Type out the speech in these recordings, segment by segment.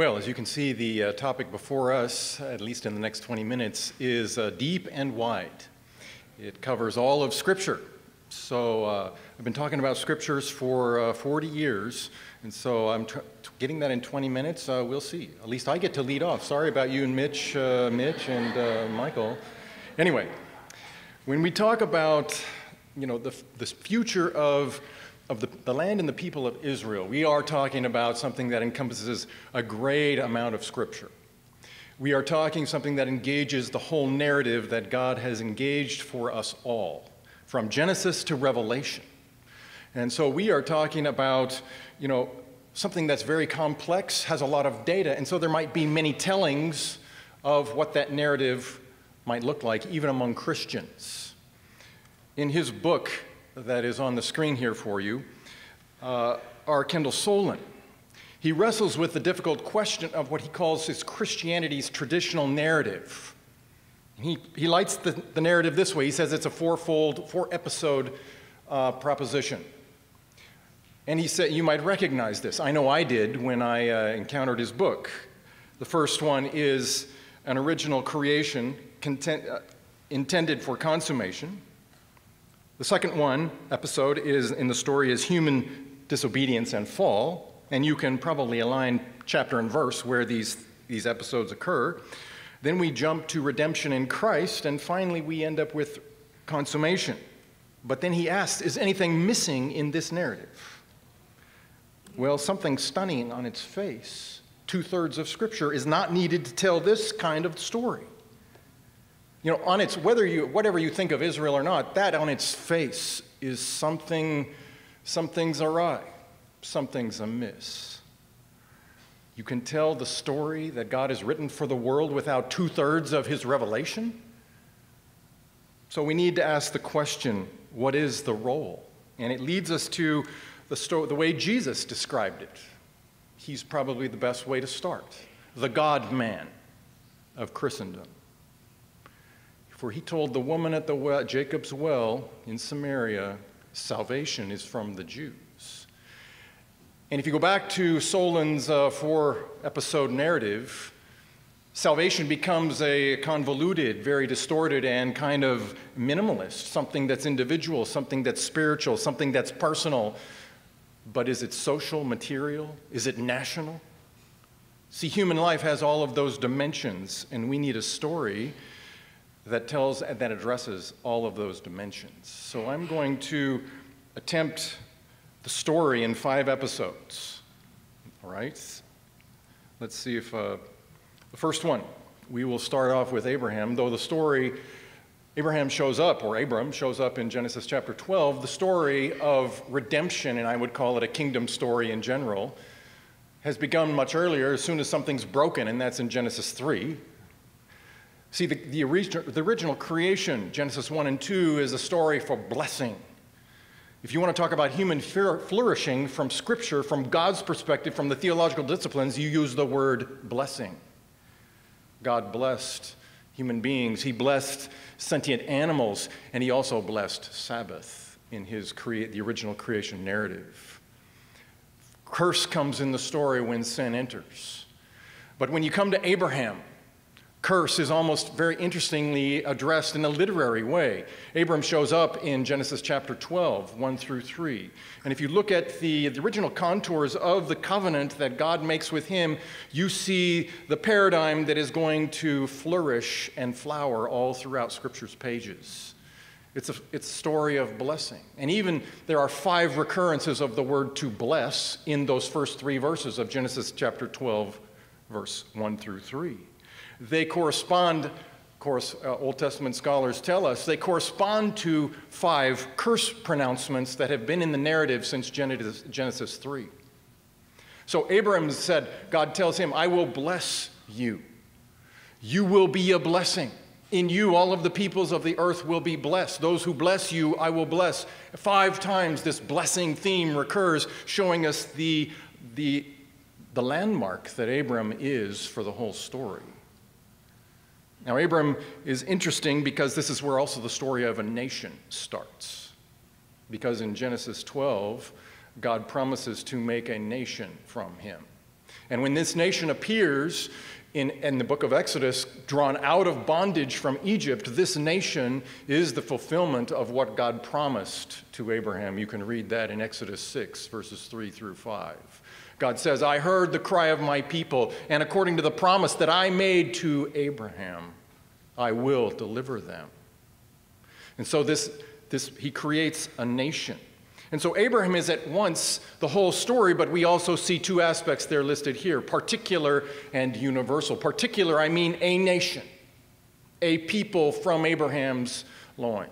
Well, as you can see, the uh, topic before us, at least in the next 20 minutes, is uh, deep and wide. It covers all of Scripture. So uh, I've been talking about Scriptures for uh, 40 years, and so I'm getting that in 20 minutes. Uh, we'll see. At least I get to lead off. Sorry about you and Mitch, uh, Mitch and Michael. Anyway, when we talk about, you know, the, the future of of the, the land and the people of Israel, we are talking about something that encompasses a great amount of Scripture. We are talking something that engages the whole narrative that God has engaged for us all, from Genesis to Revelation. And so we are talking about, you know, something that's very complex, has a lot of data, and so there might be many tellings of what that narrative might look like, even among Christians. In his book, that is on the screen here for you uh, R. Kendall Soulen. He wrestles with the difficult question of what he calls his Christianity's traditional narrative. He, he lights the, the narrative this way. He says it's a fourfold, four episode uh, proposition. And he said, you might recognize this. I know I did when I uh, encountered his book. The first one is an original creation content, uh, intended for consummation. The second one episode is in the story is human disobedience and fall, and you can probably align chapter and verse where these, these episodes occur. Then we jump to redemption in Christ, and finally we end up with consummation. But then he asks, is anything missing in this narrative? Well, something stunning on its face. Two thirds of Scripture is not needed to tell this kind of story. You know, on its, whether you, whatever you think of Israel or not, that on its face is something, something's awry, something's amiss. You can tell the story that God has written for the world without two thirds of his revelation. So we need to ask the question what is the role? And it leads us to the, sto- the way Jesus described it. He's probably the best way to start the God man of Christendom. For he told the woman at the well, Jacob's well in Samaria, salvation is from the Jews. And if you go back to Soulen's uh, four episode narrative, salvation becomes a convoluted, very distorted, and kind of minimalist something that's individual, something that's spiritual, something that's personal. But is it social, material? Is it national? See, human life has all of those dimensions, and we need a story that tells that addresses all of those dimensions. So I'm going to attempt the story in five episodes. All right? Let's see if uh, the first one, we will start off with Abraham, though the story Abraham shows up, or Abram shows up in Genesis chapter 12, the story of redemption, and I would call it a kingdom story in general, has begun much earlier as soon as something's broken, and that's in Genesis 3. See, the, the, original, the original creation, Genesis 1 and 2, is a story for blessing. If you want to talk about human flourishing from Scripture, from God's perspective, from the theological disciplines, you use the word blessing. God blessed human beings, He blessed sentient animals, and He also blessed Sabbath in His crea- the original creation narrative. Curse comes in the story when sin enters. But when you come to Abraham, curse is almost very interestingly addressed in a literary way. Abram shows up in Genesis chapter 12, 1 through 3. And if you look at the, the, original contours of the covenant that God makes with him, you see the paradigm that is going to flourish and flower all throughout Scripture's pages. It's a, it's a story of blessing. And even there are five recurrences of the word to bless in those first three verses of Genesis chapter 12, verse 1 through 3. They correspond, of course, uh, Old Testament scholars tell us, they correspond to five curse pronouncements that have been in the narrative since Genesis, Genesis 3. So Abraham said, God tells him, I will bless you. You will be a blessing. In you, all of the peoples of the earth will be blessed. Those who bless you, I will bless. Five times this blessing theme recurs, showing us the, the, the landmark that Abram is for the whole story. Now, Abram is interesting because this is where also the story of a nation starts. Because in Genesis 12, God promises to make a nation from him. And when this nation appears in, in the book of Exodus, drawn out of bondage from Egypt, this nation is the fulfillment of what God promised to Abraham. You can read that in Exodus 6, verses 3 through 5. God says, I heard the cry of my people, and according to the promise that I made to Abraham, I will deliver them. And so this, this, he creates a nation. And so Abraham is at once the whole story, but we also see two aspects there listed here particular and universal. Particular, I mean a nation, a people from Abraham's loins.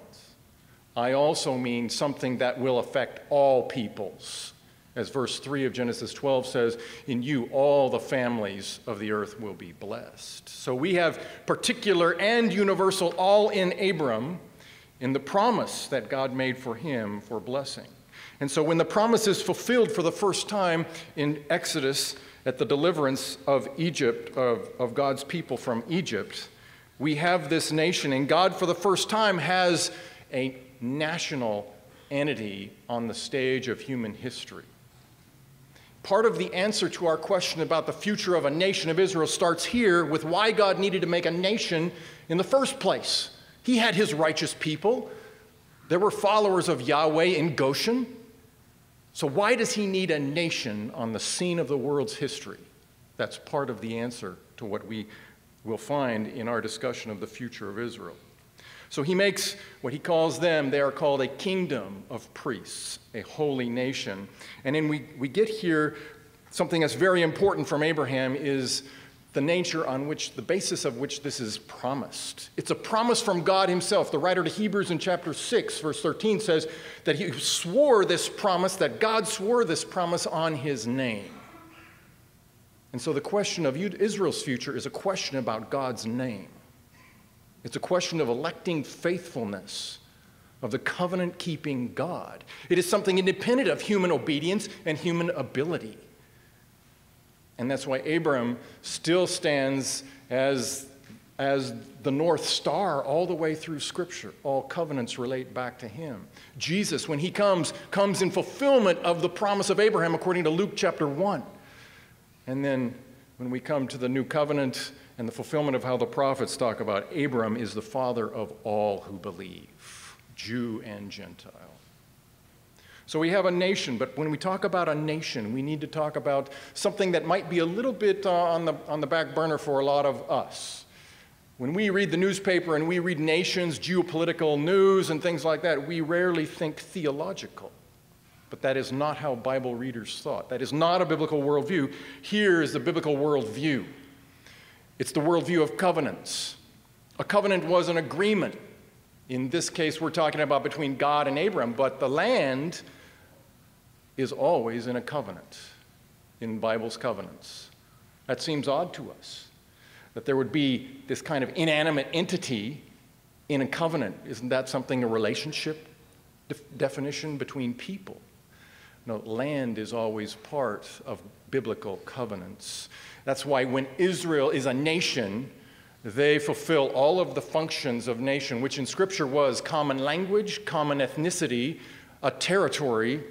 I also mean something that will affect all peoples. As verse 3 of Genesis 12 says, In you all the families of the earth will be blessed. So we have particular and universal all in Abram in the promise that God made for him for blessing. And so when the promise is fulfilled for the first time in Exodus at the deliverance of Egypt, of, of God's people from Egypt, we have this nation, and God for the first time has a national entity on the stage of human history. Part of the answer to our question about the future of a nation of Israel starts here with why God needed to make a nation in the first place. He had his righteous people. There were followers of Yahweh in Goshen. So, why does he need a nation on the scene of the world's history? That's part of the answer to what we will find in our discussion of the future of Israel. So, he makes what he calls them, they are called a kingdom of priests, a holy nation. And then we, we get here something that's very important from Abraham is the nature on which, the basis of which this is promised. It's a promise from God Himself. The writer to Hebrews in chapter 6, verse 13 says that He swore this promise, that God swore this promise on His name. And so the question of Israel's future is a question about God's name. It's a question of electing faithfulness of the covenant keeping God. It is something independent of human obedience and human ability. And that's why Abram still stands as, as the North Star all the way through Scripture. All covenants relate back to him. Jesus, when he comes, comes in fulfillment of the promise of Abraham according to Luke chapter 1. And then when we come to the new covenant and the fulfillment of how the prophets talk about, Abram is the father of all who believe, Jew and Gentile. So we have a nation, but when we talk about a nation, we need to talk about something that might be a little bit uh, on, the, on the back burner for a lot of us. When we read the newspaper and we read nations, geopolitical news, and things like that, we rarely think theological. But that is not how Bible readers thought. That is not a biblical worldview. Here is the biblical worldview it's the worldview of covenants. A covenant was an agreement. In this case, we're talking about between God and Abram, but the land is always in a covenant, in Bible's covenants. That seems odd to us, that there would be this kind of inanimate entity in a covenant. Isn't that something, a relationship def- definition between people? No, land is always part of biblical covenants. That's why when Israel is a nation, they fulfill all of the functions of nation, which in Scripture was common language, common ethnicity, a territory,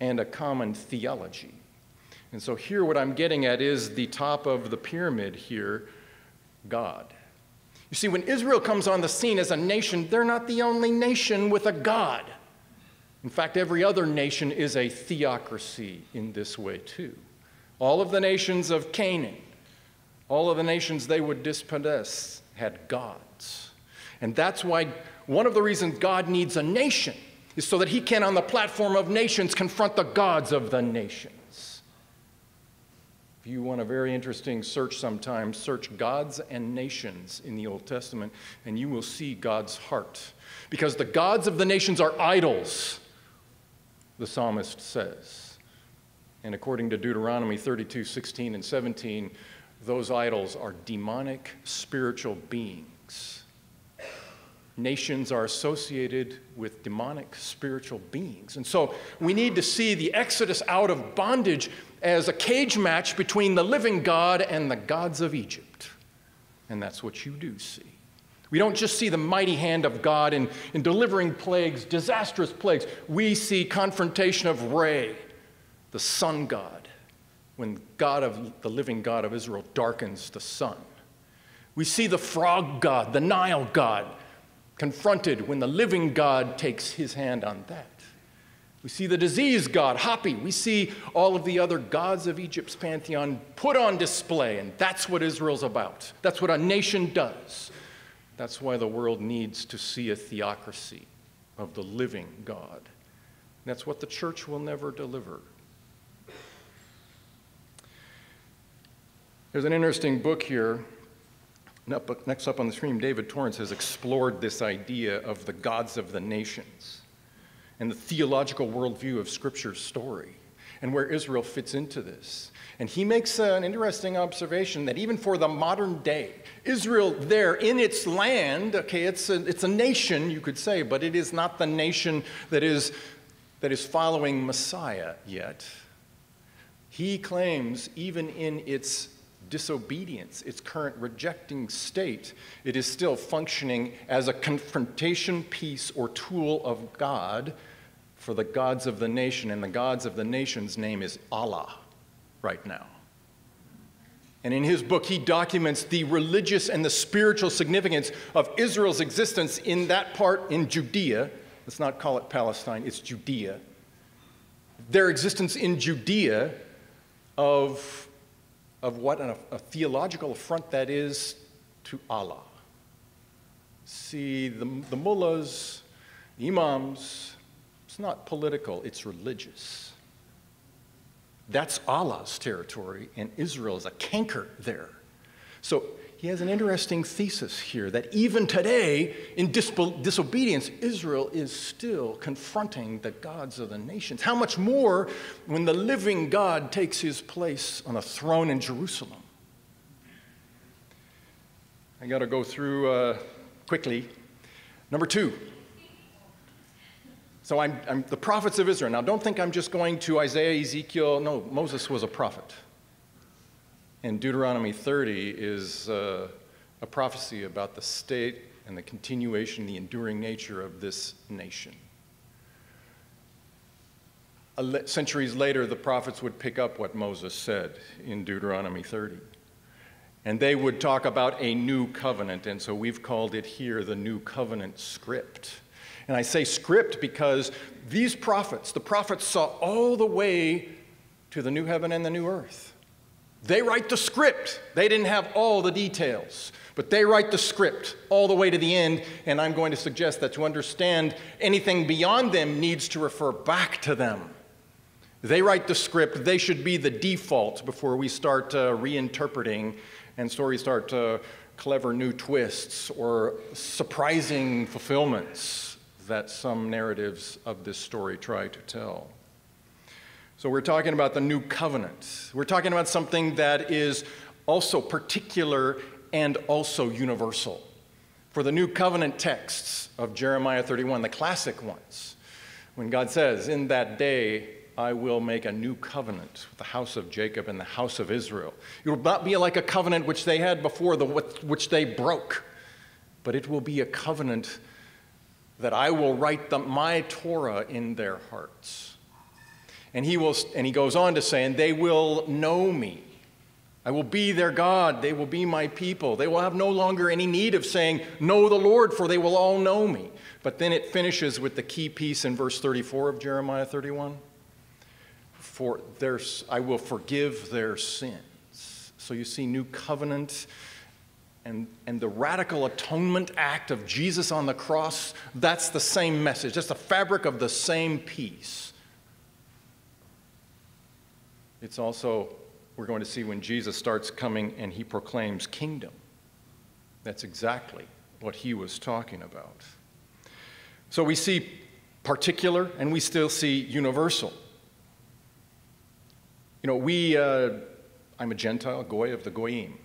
and a common theology. And so here, what I'm getting at is the top of the pyramid here God. You see, when Israel comes on the scene as a nation, they're not the only nation with a God. In fact, every other nation is a theocracy in this way, too. All of the nations of Canaan, all of the nations they would dispossess had gods. And that's why one of the reasons God needs a nation is so that he can, on the platform of nations, confront the gods of the nations. If you want a very interesting search sometime, search gods and nations in the Old Testament, and you will see God's heart. Because the gods of the nations are idols, the psalmist says. And according to Deuteronomy 32 16 and 17, those idols are demonic spiritual beings nations are associated with demonic spiritual beings. And so we need to see the exodus out of bondage as a cage match between the living God and the gods of Egypt. And that's what you do see. We don't just see the mighty hand of God in, in delivering plagues, disastrous plagues. We see confrontation of Re, the sun god, when God of the living God of Israel darkens the sun. We see the frog god, the Nile god, confronted when the living God takes his hand on that. We see the disease god, Hapi. We see all of the other gods of Egypt's pantheon put on display, and that's what Israel's about. That's what a nation does. That's why the world needs to see a theocracy of the living God. That's what the church will never deliver. There's an interesting book here. Next up on the screen, David Torrance has explored this idea of the gods of the nations and the theological worldview of Scripture's story and where Israel fits into this. And he makes an interesting observation that even for the modern day, Israel there in its land, okay, it's a, it's a nation, you could say, but it is not the nation that is, that is following Messiah yet. He claims, even in its disobedience, its current rejecting state, it is still functioning as a confrontation piece or tool of God for the gods of the nation, and the gods of the nation's name is Allah right now. And in his book, he documents the religious and the spiritual significance of Israel's existence in that part in Judea. Let's not call it Palestine, it's Judea. Their existence in Judea of, of what a, a theological affront that is to Allah. See, the, the mullahs, the imams, it's not political, it's religious. That's Allah's territory, and Israel is a canker there. So he has an interesting thesis here that even today, in disobedience, Israel is still confronting the gods of the nations. How much more when the living God takes his place on a throne in Jerusalem? I got to go through uh, quickly. Number two, so I'm, I'm, the prophets of Israel. Now, don't think I'm just going to Isaiah, Ezekiel. No, Moses was a prophet. And Deuteronomy 30 is uh, a prophecy about the state and the continuation, the enduring nature of this nation. Centuries later, the prophets would pick up what Moses said in Deuteronomy 30. And they would talk about a new covenant, and so we've called it here the New Covenant script. And I say script because these prophets, the prophets saw all the way to the new heaven and the new earth. They write the script. They didn't have all the details, but they write the script all the way to the end. And I'm going to suggest that to understand anything beyond them needs to refer back to them. They write the script. They should be the default before we start uh, reinterpreting and stories start uh, clever new twists or surprising fulfillments that some narratives of this story try to tell. So we're talking about the new covenant. We're talking about something that is also particular and also universal. For the new covenant texts of Jeremiah 31, the classic ones, when God says, In that day I will make a new covenant with the house of Jacob and the house of Israel. It will not be like a covenant which they had before, the, which they broke, but it will be a covenant that I will write the, my Torah in their hearts. And he, will, and he goes on to say, and they will know me. I will be their God. They will be my people. They will have no longer any need of saying, Know the Lord, for they will all know me. But then it finishes with the key piece in verse 34 of Jeremiah 31 For their, I will forgive their sins. So you see, new covenant and, and the radical atonement act of Jesus on the cross, that's the same message. That's the fabric of the same piece. It's also, we're going to see when Jesus starts coming and he proclaims kingdom. That's exactly what he was talking about. So we see particular and we still see universal. You know, we, uh, I'm a Gentile, Goy of the Goyim,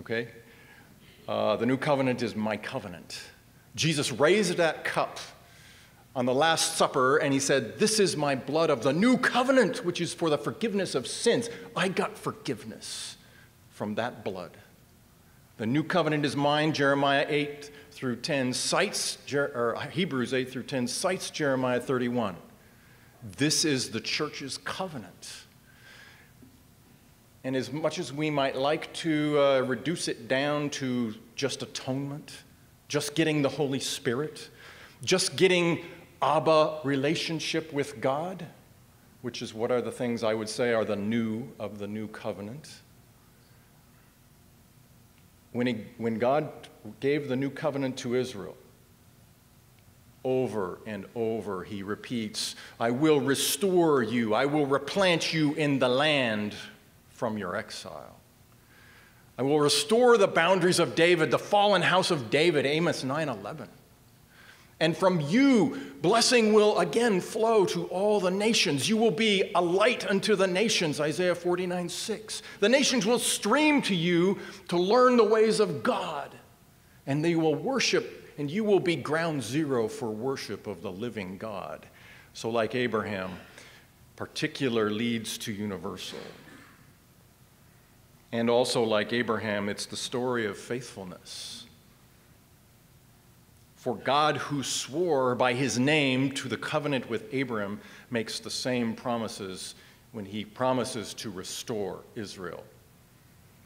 okay? Uh, the new covenant is my covenant. Jesus raised that cup on the Last Supper and he said, This is my blood of the new covenant, which is for the forgiveness of sins. I got forgiveness from that blood. The new covenant is mine. Jeremiah 8 through 10 cites, or Hebrews 8 through 10 cites Jeremiah 31. This is the church's covenant. And as much as we might like to uh, reduce it down to just atonement, just getting the Holy Spirit, just getting Abba relationship with God, which is what are the things I would say are the new of the new covenant. When, he, when God gave the new covenant to Israel, over and over he repeats, I will restore you, I will replant you in the land from your exile. I will restore the boundaries of David, the fallen house of David, Amos 9:11. And from you, blessing will again flow to all the nations. You will be a light unto the nations, Isaiah 49 6. The nations will stream to you to learn the ways of God, and they will worship, and you will be ground zero for worship of the living God. So, like Abraham, particular leads to universal. And also, like Abraham, it's the story of faithfulness. For God, who swore by his name to the covenant with Abram, makes the same promises when he promises to restore Israel.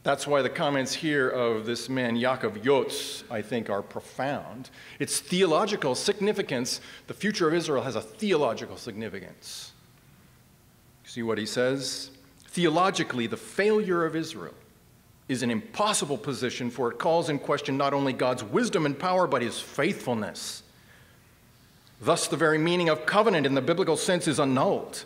That's why the comments here of this man, Jakob Jocz, I think are profound. Its theological significance, the future of Israel has a theological significance. See what he says? Theologically, the failure of Israel is an impossible position, for it calls in question not only God's wisdom and power, but his faithfulness. Thus, the very meaning of covenant in the biblical sense is annulled.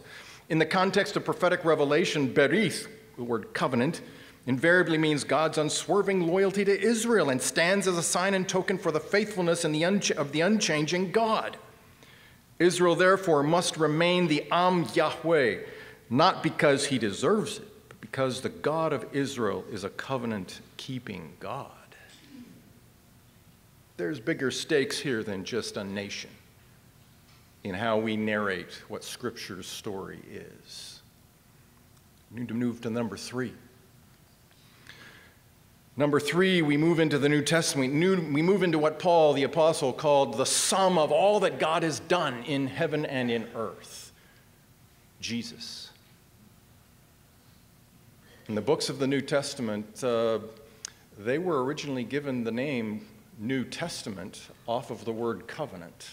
In the context of prophetic revelation, berith, the word covenant, invariably means God's unswerving loyalty to Israel and stands as a sign and token for the faithfulness the of the unchanging God. Israel, therefore, must remain the Am Yahweh, not because he deserves it, because the God of Israel is a covenant keeping God. There's bigger stakes here than just a nation in how we narrate what Scripture's story is. We need to move to number three. Number three, we move into the New Testament. we move into what Paul the Apostle called the sum of all that God has done in heaven and in earth Jesus. In the books of the New Testament, uh, they were originally given the name New Testament off of the word covenant.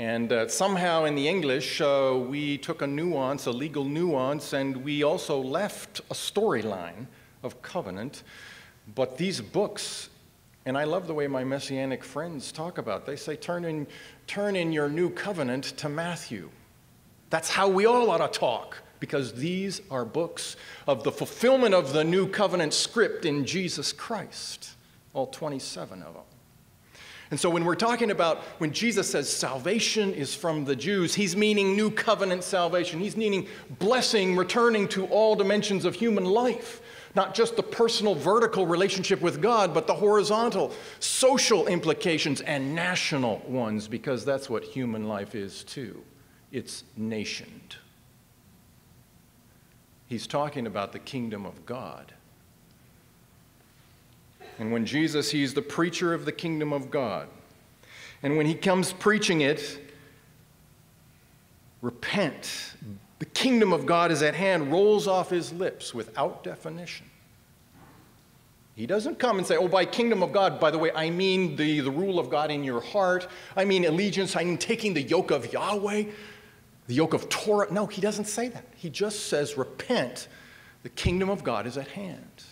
And uh, somehow in the English, uh, we took a nuance, a legal nuance, and we also left a storyline of covenant. But these books, and I love the way my messianic friends talk about, they say, turn in, turn in your new covenant to Matthew. That's how we all ought to talk because these are books of the fulfillment of the new covenant script in Jesus Christ, all 27 of them. And so when we're talking about when Jesus says salvation is from the Jews, he's meaning new covenant salvation. He's meaning blessing returning to all dimensions of human life. Not just the personal vertical relationship with God, but the horizontal social implications and national ones, because that's what human life is too. It's nationed. He's talking about the kingdom of God. And when Jesus, he's the preacher of the kingdom of God. And when he comes preaching it, repent. The kingdom of God is at hand, rolls off his lips without definition. He doesn't come and say, Oh, by kingdom of God, by the way, I mean the, the rule of God in your heart. I mean allegiance. I mean taking the yoke of Yahweh the yoke of Torah. No, he doesn't say that. He just says, repent. The kingdom of God is at hand.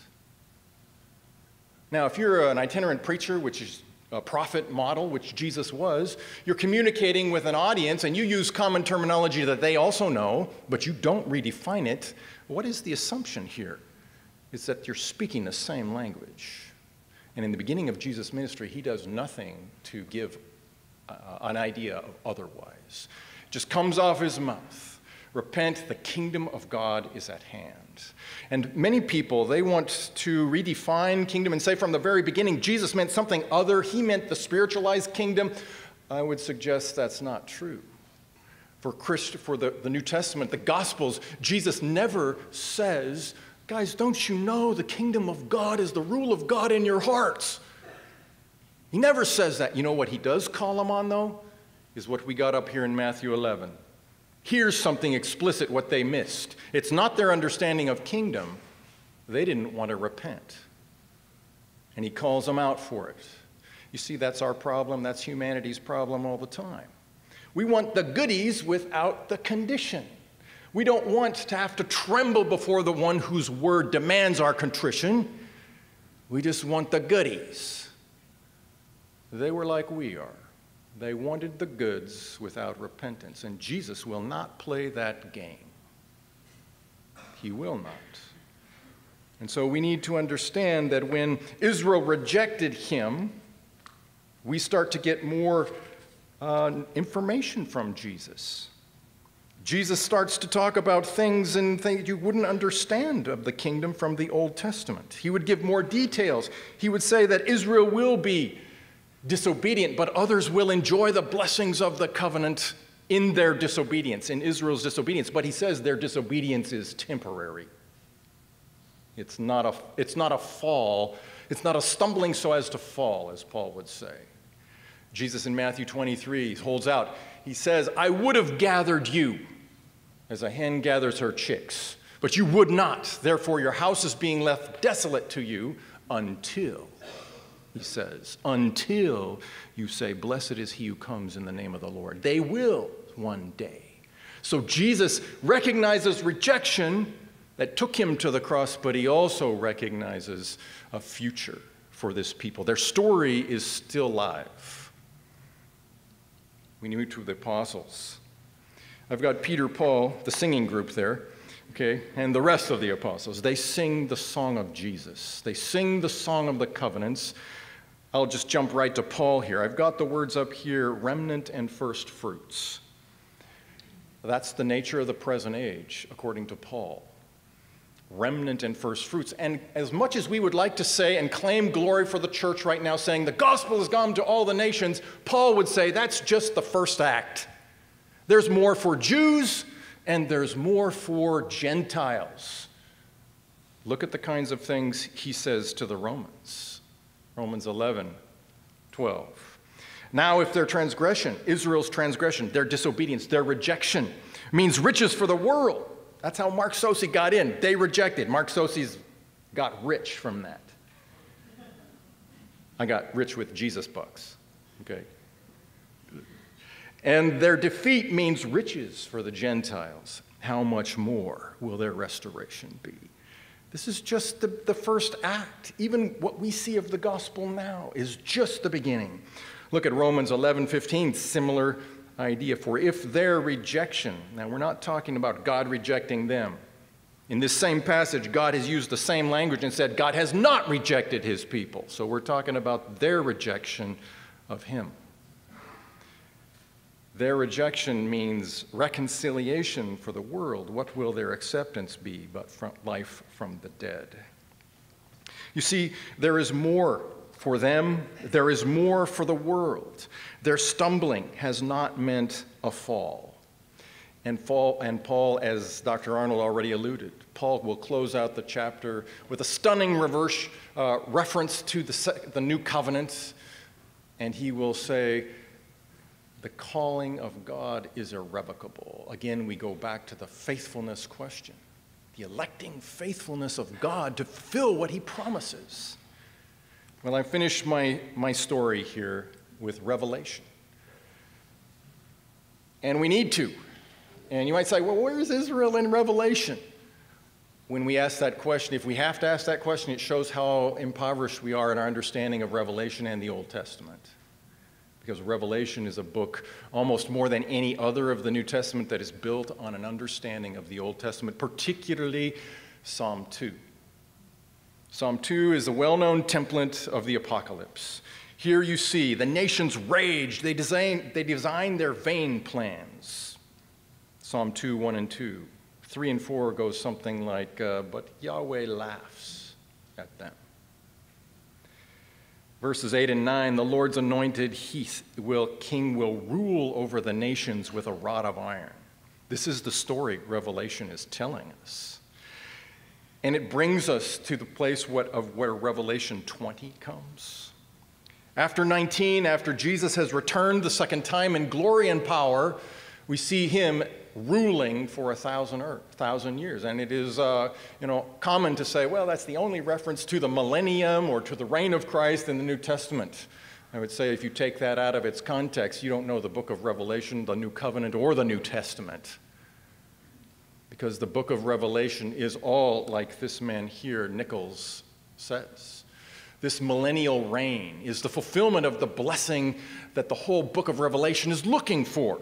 Now, if you're an itinerant preacher, which is a prophet model, which Jesus was, you're communicating with an audience and you use common terminology that they also know, but you don't redefine it. What is the assumption here? Is that you're speaking the same language. And in the beginning of Jesus' ministry, he does nothing to give uh, an idea of otherwise just comes off his mouth. Repent, the kingdom of God is at hand. And many people, they want to redefine kingdom and say from the very beginning, Jesus meant something other. He meant the spiritualized kingdom. I would suggest that's not true. For, Christ, for the, the New Testament, the Gospels, Jesus never says, guys, don't you know the kingdom of God is the rule of God in your hearts? He never says that. You know what he does call them on, though? Is what we got up here in Matthew 11. Here's something explicit what they missed. It's not their understanding of kingdom, They didn't want to repent. And he calls them out for it. You see, that's our problem. That's humanity's problem all the time. We want the goodies without the condition. We don't want to have to tremble before the one whose word demands our contrition. We just want the goodies. They were like we are. They wanted the goods without repentance, and Jesus will not play that game. He will not. And so we need to understand that when Israel rejected him, we start to get more uh, information from Jesus. Jesus starts to talk about things and things you wouldn't understand of the kingdom from the Old Testament. He would give more details. He would say that Israel will be disobedient, but others will enjoy the blessings of the covenant in their disobedience, in Israel's disobedience. But he says their disobedience is temporary. It's not a, it's not a fall, it's not a stumbling so as to fall, as Paul would say. Jesus in Matthew 23 holds out. He says, I would have gathered you as a hen gathers her chicks. But you would not. Therefore, your house is being left desolate to you until, he says, until you say, Blessed is he who comes in the name of the Lord. They will one day. So Jesus recognizes rejection that took him to the cross, but he also recognizes a future for this people. Their story is still live. We knew to the apostles. I've got Peter, Paul, the singing group there, okay, and the rest of the apostles. They sing the song of Jesus, they sing the song of the covenants. I'll just jump right to Paul here. I've got the words up here remnant and first fruits. That's the nature of the present age, according to Paul. Remnant and first fruits. And as much as we would like to say and claim glory for the church right now, saying the gospel has gone to all the nations, Paul would say that's just the first act. There's more for Jews and there's more for Gentiles. Look at the kinds of things he says to the Romans. Romans 11, 12. Now, if their transgression, Israel's transgression, their disobedience, their rejection, means riches for the world, that's how Mark Saucy got in. They rejected. Mark Saucy's got rich from that. I got rich with Jesus bucks. Okay. And their defeat means riches for the Gentiles. How much more will their restoration be? This is just the, the first act. Even what we see of the gospel now is just the beginning. Look at Romans 11 15, similar idea. For if their rejection, now we're not talking about God rejecting them. In this same passage, God has used the same language and said God has not rejected his people. So we're talking about their rejection of him. Their rejection means reconciliation for the world. What will their acceptance be but from life from the dead? You see, there is more for them, there is more for the world. Their stumbling has not meant a fall. And, fall, and Paul, as Dr. Arnold already alluded, Paul will close out the chapter with a stunning reverse uh, reference to the, the new covenant, and he will say, the calling of God is irrevocable. Again, we go back to the faithfulness question the electing faithfulness of God to fulfill what he promises. Well, I finish my, my story here with Revelation. And we need to. And you might say, well, where's Israel in Revelation? When we ask that question, if we have to ask that question, it shows how impoverished we are in our understanding of Revelation and the Old Testament because Revelation is a book almost more than any other of the New Testament that is built on an understanding of the Old Testament, particularly Psalm 2. Psalm 2 is a well known template of the apocalypse. Here you see the nations raged, they designed, they designed their vain plans. Psalm 2, 1 and 2. 3 and 4 goes something like, uh, But Yahweh laughs at them. Verses 8 and 9 the Lord's anointed he will, king will rule over the nations with a rod of iron. This is the story Revelation is telling us. And it brings us to the place what, of where Revelation 20 comes. After 19, after Jesus has returned the second time in glory and power, we see him ruling for a thousand, earth, thousand years. And it is, uh, you know, common to say, well, that's the only reference to the millennium or to the reign of Christ in the New Testament. I would say if you take that out of its context, you don't know the book of Revelation, the New Covenant, or the New Testament. Because the book of Revelation is all like this man here, Nichols, says. This millennial reign is the fulfillment of the blessing that the whole book of Revelation is looking for.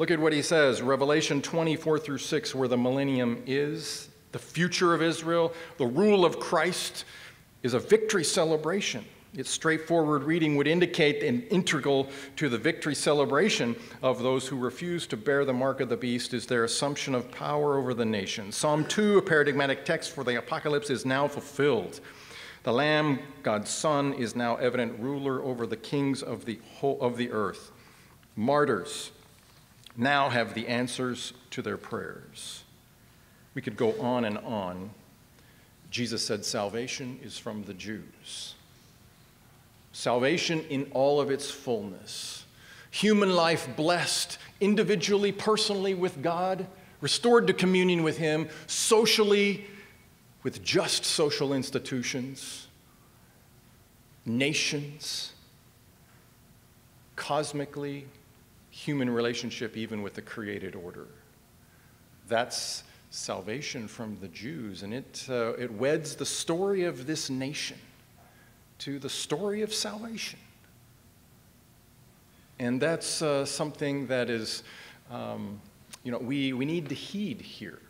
Look at what he says, Revelation 24 through 6, where the millennium is, the future of Israel, the rule of Christ is a victory celebration. Its straightforward reading would indicate an integral to the victory celebration of those who refuse to bear the mark of the beast is their assumption of power over the nation. Psalm 2, a paradigmatic text for the apocalypse, is now fulfilled. The Lamb, God's Son, is now evident ruler over the kings of the whole of the earth. Martyrs, now have the answers to their prayers. We could go on and on. Jesus said salvation is from the Jews. Salvation in all of its fullness. Human life blessed individually, personally with God, restored to communion with Him, socially with just social institutions, nations, cosmically human relationship even with the created order. That's salvation from the Jews, and it, uh, it weds the story of this nation to the story of salvation. And that's uh, something that is, um, you know, we, we need to heed here.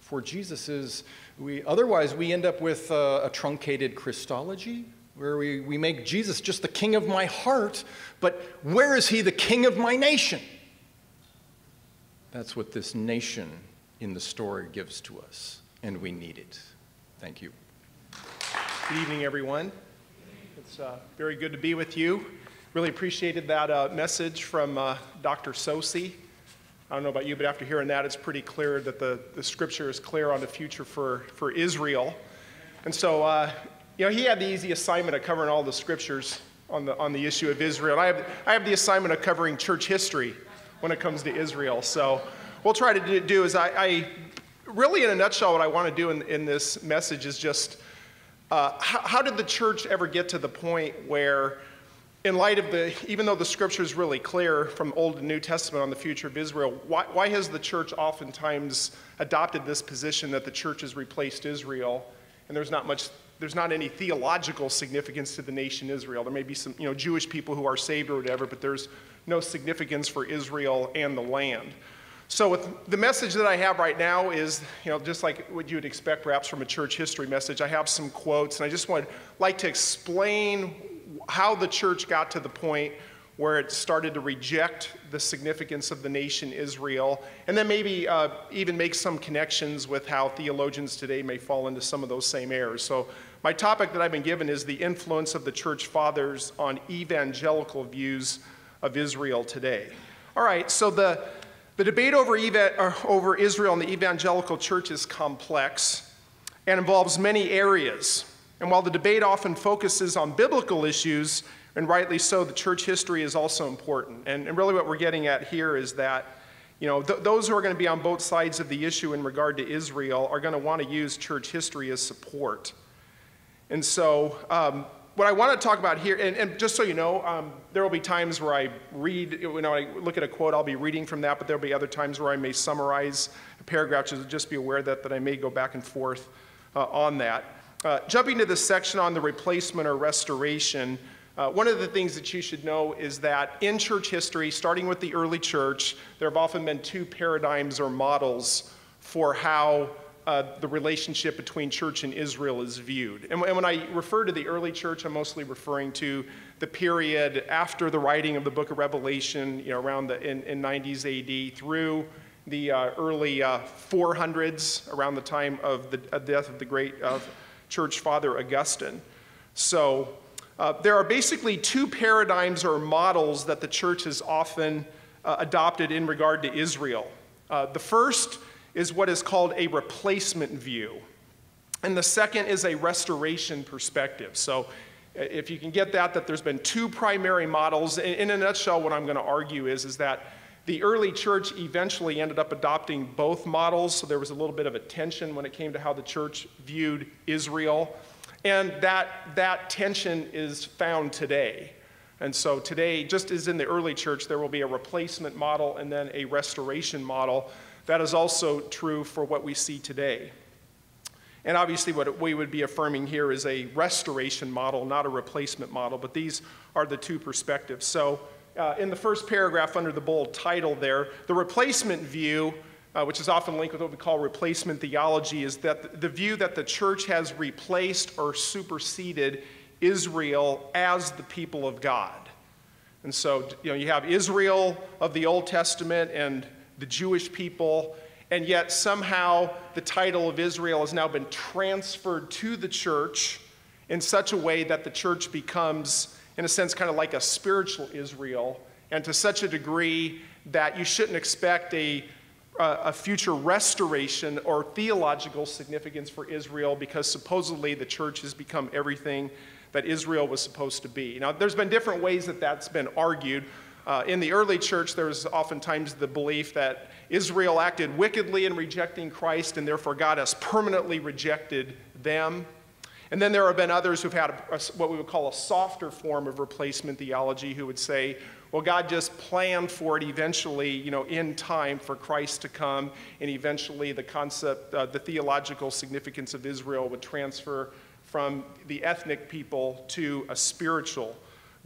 For Jesus is, we, otherwise we end up with uh, a truncated Christology, where we, we make Jesus just the king of my heart, but where is he the king of my nation? That's what this nation in the story gives to us, and we need it. Thank you. Good evening, everyone. It's uh, very good to be with you. Really appreciated that uh, message from uh, Dr. Saucy. I don't know about you, but after hearing that, it's pretty clear that the, the scripture is clear on the future for, for Israel. And so uh, you know, he had the easy assignment of covering all the scriptures on the, on the issue of Israel. I have, I have the assignment of covering church history when it comes to Israel. So, we'll try to do is I, I really, in a nutshell, what I want to do in, in this message is just uh, how, how did the church ever get to the point where, in light of the, even though the scripture is really clear from Old and New Testament on the future of Israel, why, why has the church oftentimes adopted this position that the church has replaced Israel and there's not much there's not any theological significance to the nation Israel. There may be some, you know, Jewish people who are saved or whatever, but there's no significance for Israel and the land. So with the message that I have right now is, you know, just like what you would expect perhaps from a church history message, I have some quotes and I just would like to explain how the church got to the point where it started to reject the significance of the nation Israel, and then maybe uh, even make some connections with how theologians today may fall into some of those same errors. So, my topic that I've been given is the influence of the church fathers on evangelical views of Israel today. All right, so the, the debate over, eva- uh, over Israel and the evangelical church is complex and involves many areas. And while the debate often focuses on biblical issues, and rightly so, the church history is also important. And, and really, what we're getting at here is that, you know, th- those who are going to be on both sides of the issue in regard to Israel are going to want to use church history as support. And so, um, what I want to talk about here, and, and just so you know, um, there will be times where I read, you know, I look at a quote, I'll be reading from that, but there'll be other times where I may summarize a paragraph, so just be aware that, that I may go back and forth uh, on that. Uh, jumping to the section on the replacement or restoration, uh, one of the things that you should know is that in church history, starting with the early church, there have often been two paradigms or models for how uh, the relationship between church and Israel is viewed. And, and, when I refer to the early church, I'm mostly referring to the period after the writing of the book of Revelation, you know, around the in, in 90s AD through the uh, early 400s, uh, around the time of the death of the great church father Augustine. So uh, there are basically two paradigms or models that the church has often uh, adopted in regard to Israel. Uh, the first is what is called a replacement view, and the second is a restoration perspective. So, if you can get that, that there's been two primary models. In, in a nutshell, what I'm going to argue is, is that The early church eventually ended up adopting both models, so there was a little bit of a tension when it came to how the church viewed Israel. And that, that tension is found today. And so today, just as in the early church, there will be a replacement model and then a restoration model. That is also true for what we see today. And obviously, what we would be affirming here is a restoration model, not a replacement model, but these are the two perspectives. So, uh, in the first paragraph under the bold title there, the replacement view, uh, which is often linked with what we call replacement theology, is that the view that the church has replaced or superseded Israel as the people of God. And so, you know, you have Israel of the Old Testament and the Jewish people, and yet somehow the title of Israel has now been transferred to the church in such a way that the church becomes, in a sense, kind of like a spiritual Israel, and to such a degree that you shouldn't expect a, a future restoration or theological significance for Israel because supposedly the church has become everything that Israel was supposed to be. Now, there's been different ways that that's been argued. Uh, in the early church, there was oftentimes the belief that Israel acted wickedly in rejecting Christ, and therefore God has permanently rejected them. And then there have been others who've had a, a, what we would call a softer form of replacement theology who would say, well, God just planned for it eventually, you know, in time for Christ to come, and eventually the concept, uh, the theological significance of Israel would transfer from the ethnic people to a spiritual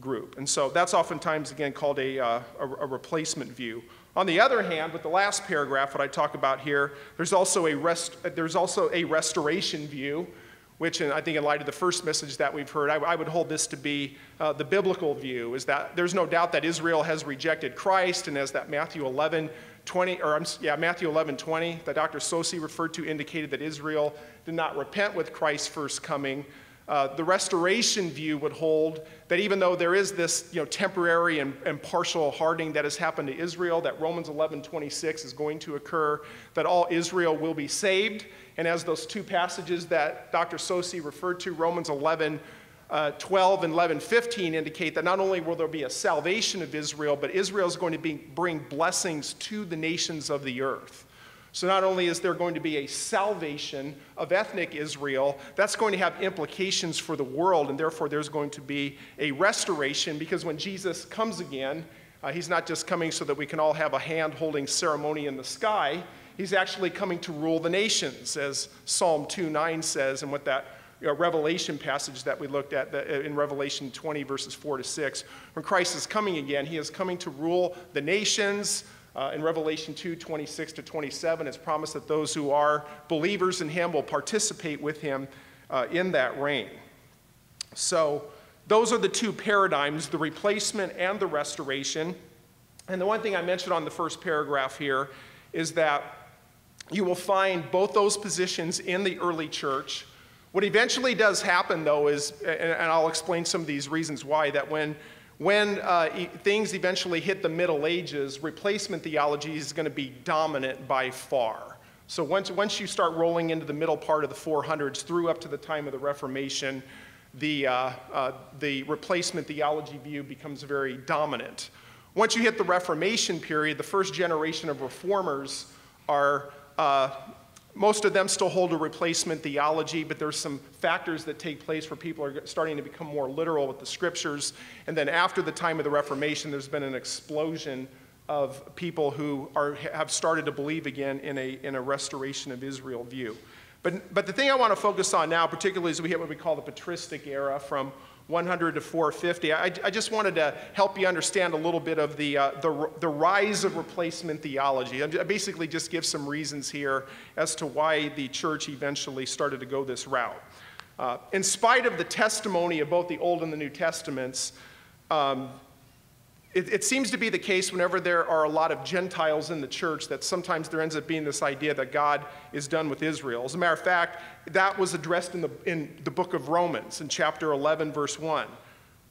group. And so that's oftentimes, again, called a, uh, a, a, replacement view. On the other hand, with the last paragraph, what I talk about here, there's also a, rest, there's also a restoration view, which I think in light of the first message that we've heard, I, I would hold this to be uh, the biblical view, is that there's no doubt that Israel has rejected Christ, and as that Matthew 11 20, or yeah, Matthew 11, 20, that Dr. Saucy referred to indicated that Israel did not repent with Christ's first coming. Uh, the restoration view would hold that even though there is this you know, temporary and, and, partial hardening that has happened to Israel, that Romans 11, 26 is going to occur, that all Israel will be saved. And as those two passages that Dr. Saucy referred to, Romans 11, uh, 12 and 11, 15 indicate that not only will there be a salvation of Israel, but Israel is going to be, bring blessings to the nations of the earth. So, not only is there going to be a salvation of ethnic Israel, that's going to have implications for the world, and therefore there's going to be a restoration because when Jesus comes again, uh, he's not just coming so that we can all have a hand holding ceremony in the sky, he's actually coming to rule the nations, as Psalm 2 9 says, and what that you know, Revelation passage that we looked at uh, in Revelation 20, verses 4 to 6. When Christ is coming again, he is coming to rule the nations. Uh, in Revelation 2, 26 to 27, it's promised that those who are believers in him will participate with him uh, in that reign. So, those are the two paradigms the replacement and the restoration. And the one thing I mentioned on the first paragraph here is that you will find both those positions in the early church. What eventually does happen, though, is, and I'll explain some of these reasons why, that when, when uh, e- things eventually hit the Middle Ages, replacement theology is going to be dominant by far. So once, once you start rolling into the middle part of the 400s through up to the time of the Reformation, the, uh, uh, the replacement theology view becomes very dominant. Once you hit the Reformation period, the first generation of reformers are uh, most of them still hold a replacement theology, but there's some factors that take place where people are starting to become more literal with the scriptures. And then after the time of the Reformation, there's been an explosion of people who are, have started to believe again in a, in a restoration of Israel view. But, but the thing I want to focus on now, particularly as we hit what we call the patristic era from 100 to 450. I, I, just wanted to help you understand a little bit of the, uh, the, the, rise of replacement theology. I basically just give some reasons here as to why the church eventually started to go this route. Uh, in spite of the testimony of both the Old and the New Testaments, um, it, it, seems to be the case whenever there are a lot of Gentiles in the church that sometimes there ends up being this idea that God is done with Israel. As a matter of fact, that was addressed in the, in the book of Romans in chapter 11, verse 1.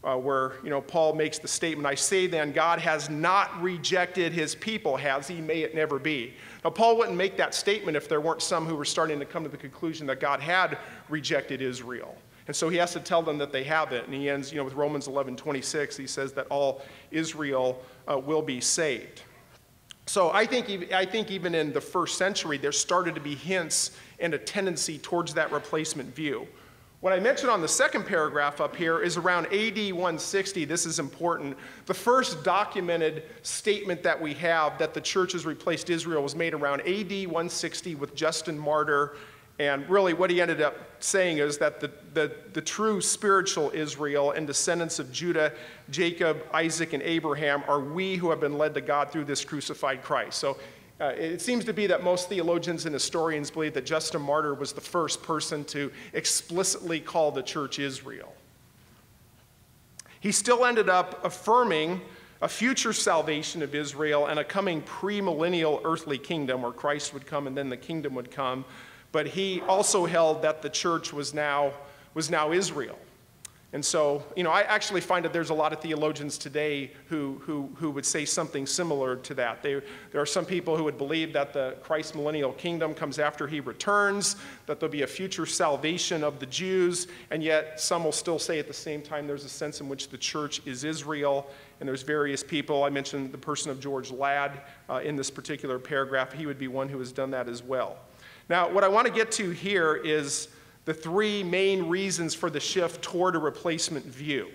Uh, where you know Paul makes the statement, "I say then, God has not rejected His people, has He? May it never be." Now, Paul wouldn't make that statement if there weren't some who were starting to come to the conclusion that God had rejected Israel. And so he has to tell them that they have it. And he ends, you know, with Romans 11, 26. He says that all Israel uh, will be saved. So I think, I think even in the first century, there started to be hints and a tendency towards that replacement view. What I mentioned on the second paragraph up here is around AD 160. This is important. The first documented statement that we have that the church has replaced Israel was made around AD 160 with Justin Martyr. And really, what he ended up saying is that the, the, the true spiritual Israel and descendants of Judah, Jacob, Isaac, and Abraham are we who have been led to God through this crucified Christ. So uh, it seems to be that most theologians and historians believe that Justin Martyr was the first person to explicitly call the church Israel. He still ended up affirming a future salvation of Israel and a coming premillennial earthly kingdom where Christ would come and then the kingdom would come. But he also held that the church was now, was now Israel. And so, you know, I actually find that there's a lot of theologians today who, who, who would say something similar to that. They, there are some people who would believe that the Christ millennial kingdom comes after he returns, that there'll be a future salvation of the Jews, and yet some will still say at the same time there's a sense in which the church is Israel, and there's various people. I mentioned the person of George Ladd uh, in this particular paragraph. He would be one who has done that as well. Now, what I want to get to here is the three main reasons for the shift toward a replacement view.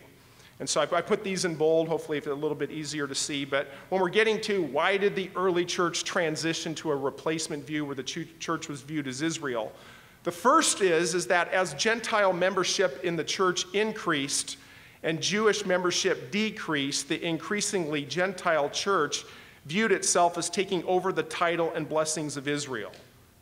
And so I, put these in bold, hopefully it's a little bit easier to see. But when we're getting to why did the early church transition to a replacement view where the church was viewed as Israel, the first is, is that as Gentile membership in the church increased and Jewish membership decreased, the increasingly Gentile church viewed itself as taking over the title and blessings of Israel,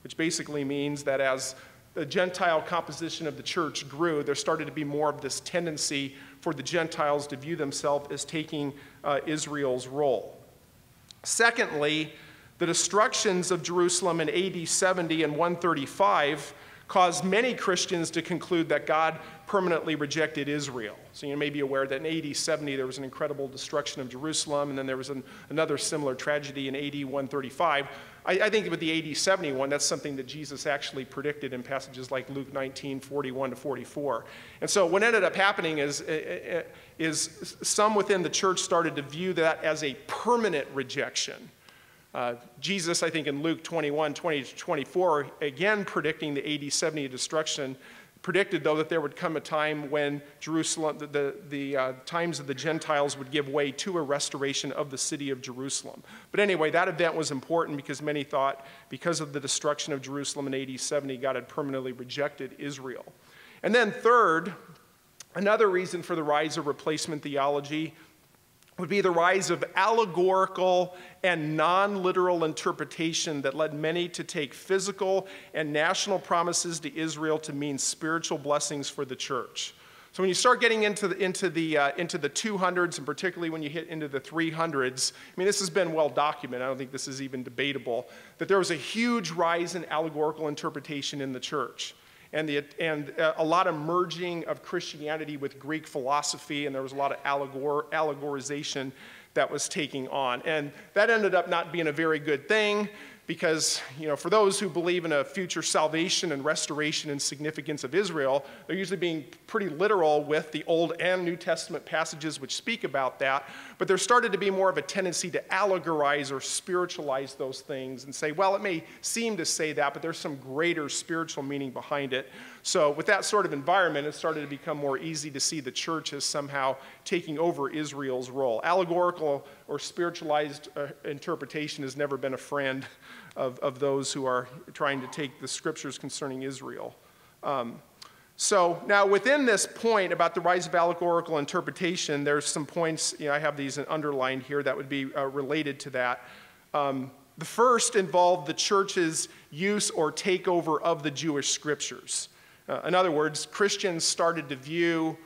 which basically means that as the Gentile composition of the church grew, there started to be more of this tendency for the Gentiles to view themselves as taking uh, Israel's role. Secondly, the destructions of Jerusalem in AD 70 and 135 caused many Christians to conclude that God permanently rejected Israel. So you may be aware that in AD 70 there was an incredible destruction of Jerusalem, and then there was an, another similar tragedy in AD 135. I, I, think with the AD 71, that's something that Jesus actually predicted in passages like Luke 19, 41 to 44. And so what ended up happening is, eh, eh, eh, is some within the church started to view that as a permanent rejection. Uh, Jesus, I think in Luke 21, 20 to 24, again predicting the AD 70 destruction, predicted though that there would come a time when Jerusalem, the, the, the uh, times of the Gentiles would give way to a restoration of the city of Jerusalem. But anyway, that event was important because many thought because of the destruction of Jerusalem in AD 70, God had permanently rejected Israel. And then, third, another reason for the rise of replacement theology would be the rise of allegorical and non literal interpretation that led many to take physical and national promises to Israel to mean spiritual blessings for the church. So when you start getting into the, into, the, uh, into the 200s, and particularly when you hit into the 300s, I mean, this has been well documented. I don't think this is even debatable, that there was a huge rise in allegorical interpretation in the church and, the, and uh, a lot of merging of Christianity with Greek philosophy, and there was a lot of allegor, allegorization that was taking on. And that ended up not being a very good thing because, you know, for those who believe in a future salvation and restoration and significance of Israel, they're usually being pretty literal with the Old and New Testament passages which speak about that. But there started to be more of a tendency to allegorize or spiritualize those things and say, well, it may seem to say that, but there's some greater spiritual meaning behind it. So, with that sort of environment, it started to become more easy to see the church as somehow taking over Israel's role. Allegorical or spiritualized uh, interpretation has never been a friend of, of those who are trying to take the scriptures concerning Israel. Um, so now within this point about the rise of allegorical interpretation, there's some points, you know, I have these underlined here that would be uh, related to that. Um, the first involved the church's use or takeover of the Jewish scriptures. Uh, in other words, Christians started to view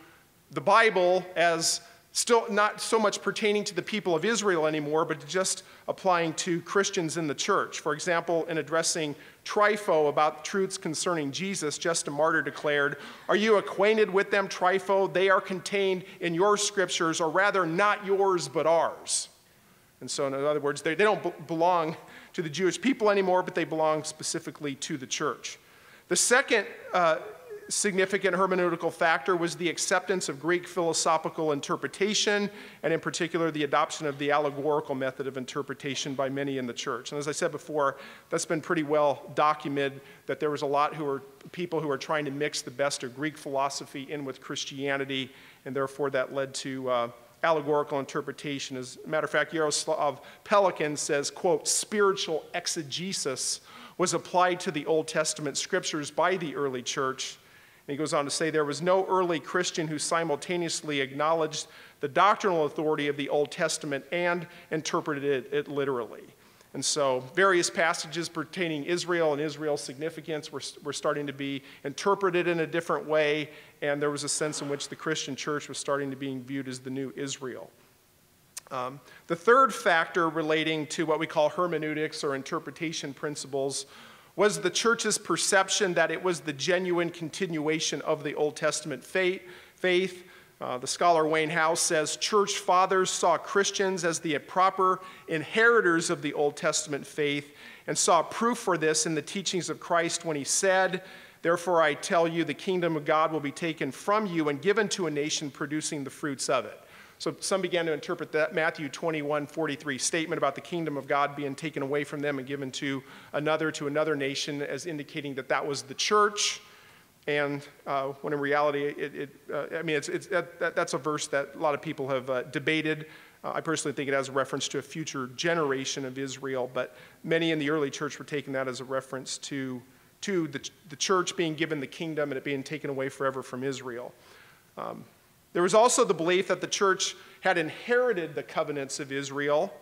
the Bible as still not so much pertaining to the people of Israel anymore, but just applying to Christians in the church. For example, in addressing Trypho about truths concerning Jesus, Justin Martyr declared, Are you acquainted with them, Trypho? They are contained in your scriptures, or rather, not yours, but ours. And so, in other words, they, they don't belong to the Jewish people anymore, but they belong specifically to the church. The second uh, significant hermeneutical factor was the acceptance of Greek philosophical interpretation, and in particular, the adoption of the allegorical method of interpretation by many in the church. And as I said before, that's been pretty well documented that there was a lot who were people who were trying to mix the best of Greek philosophy in with Christianity, and therefore that led to uh, allegorical interpretation. As a matter of fact, Jaroslav Pelikan says, quote, spiritual exegesis was applied to the Old Testament scriptures by the early church he goes on to say there was no early Christian who simultaneously acknowledged the doctrinal authority of the Old Testament and interpreted it, it literally. And so, various passages pertaining Israel and Israel's significance were, were starting to be interpreted in a different way, and there was a sense in which the Christian church was starting to be viewed as the new Israel. Um, the third factor relating to what we call hermeneutics or interpretation principles was the church's perception that it was the genuine continuation of the Old Testament faith. faith. Uh, the scholar Wayne House says church fathers saw Christians as the proper inheritors of the Old Testament faith and saw proof for this in the teachings of Christ when he said, Therefore, I tell you, the kingdom of God will be taken from you and given to a nation producing the fruits of it. So some began to interpret that Matthew 21 43 statement about the kingdom of God being taken away from them and given to another, to another nation, as indicating that that was the church. And uh, when in reality, it, it uh, I mean, it's, it's, that, that, that's a verse that a lot of people have uh, debated. Uh, I personally think it has a reference to a future generation of Israel, but many in the early church were taking that as a reference to, to the, the church being given the kingdom and it being taken away forever from Israel. Um, there was also the belief that the church had inherited the covenants of Israel.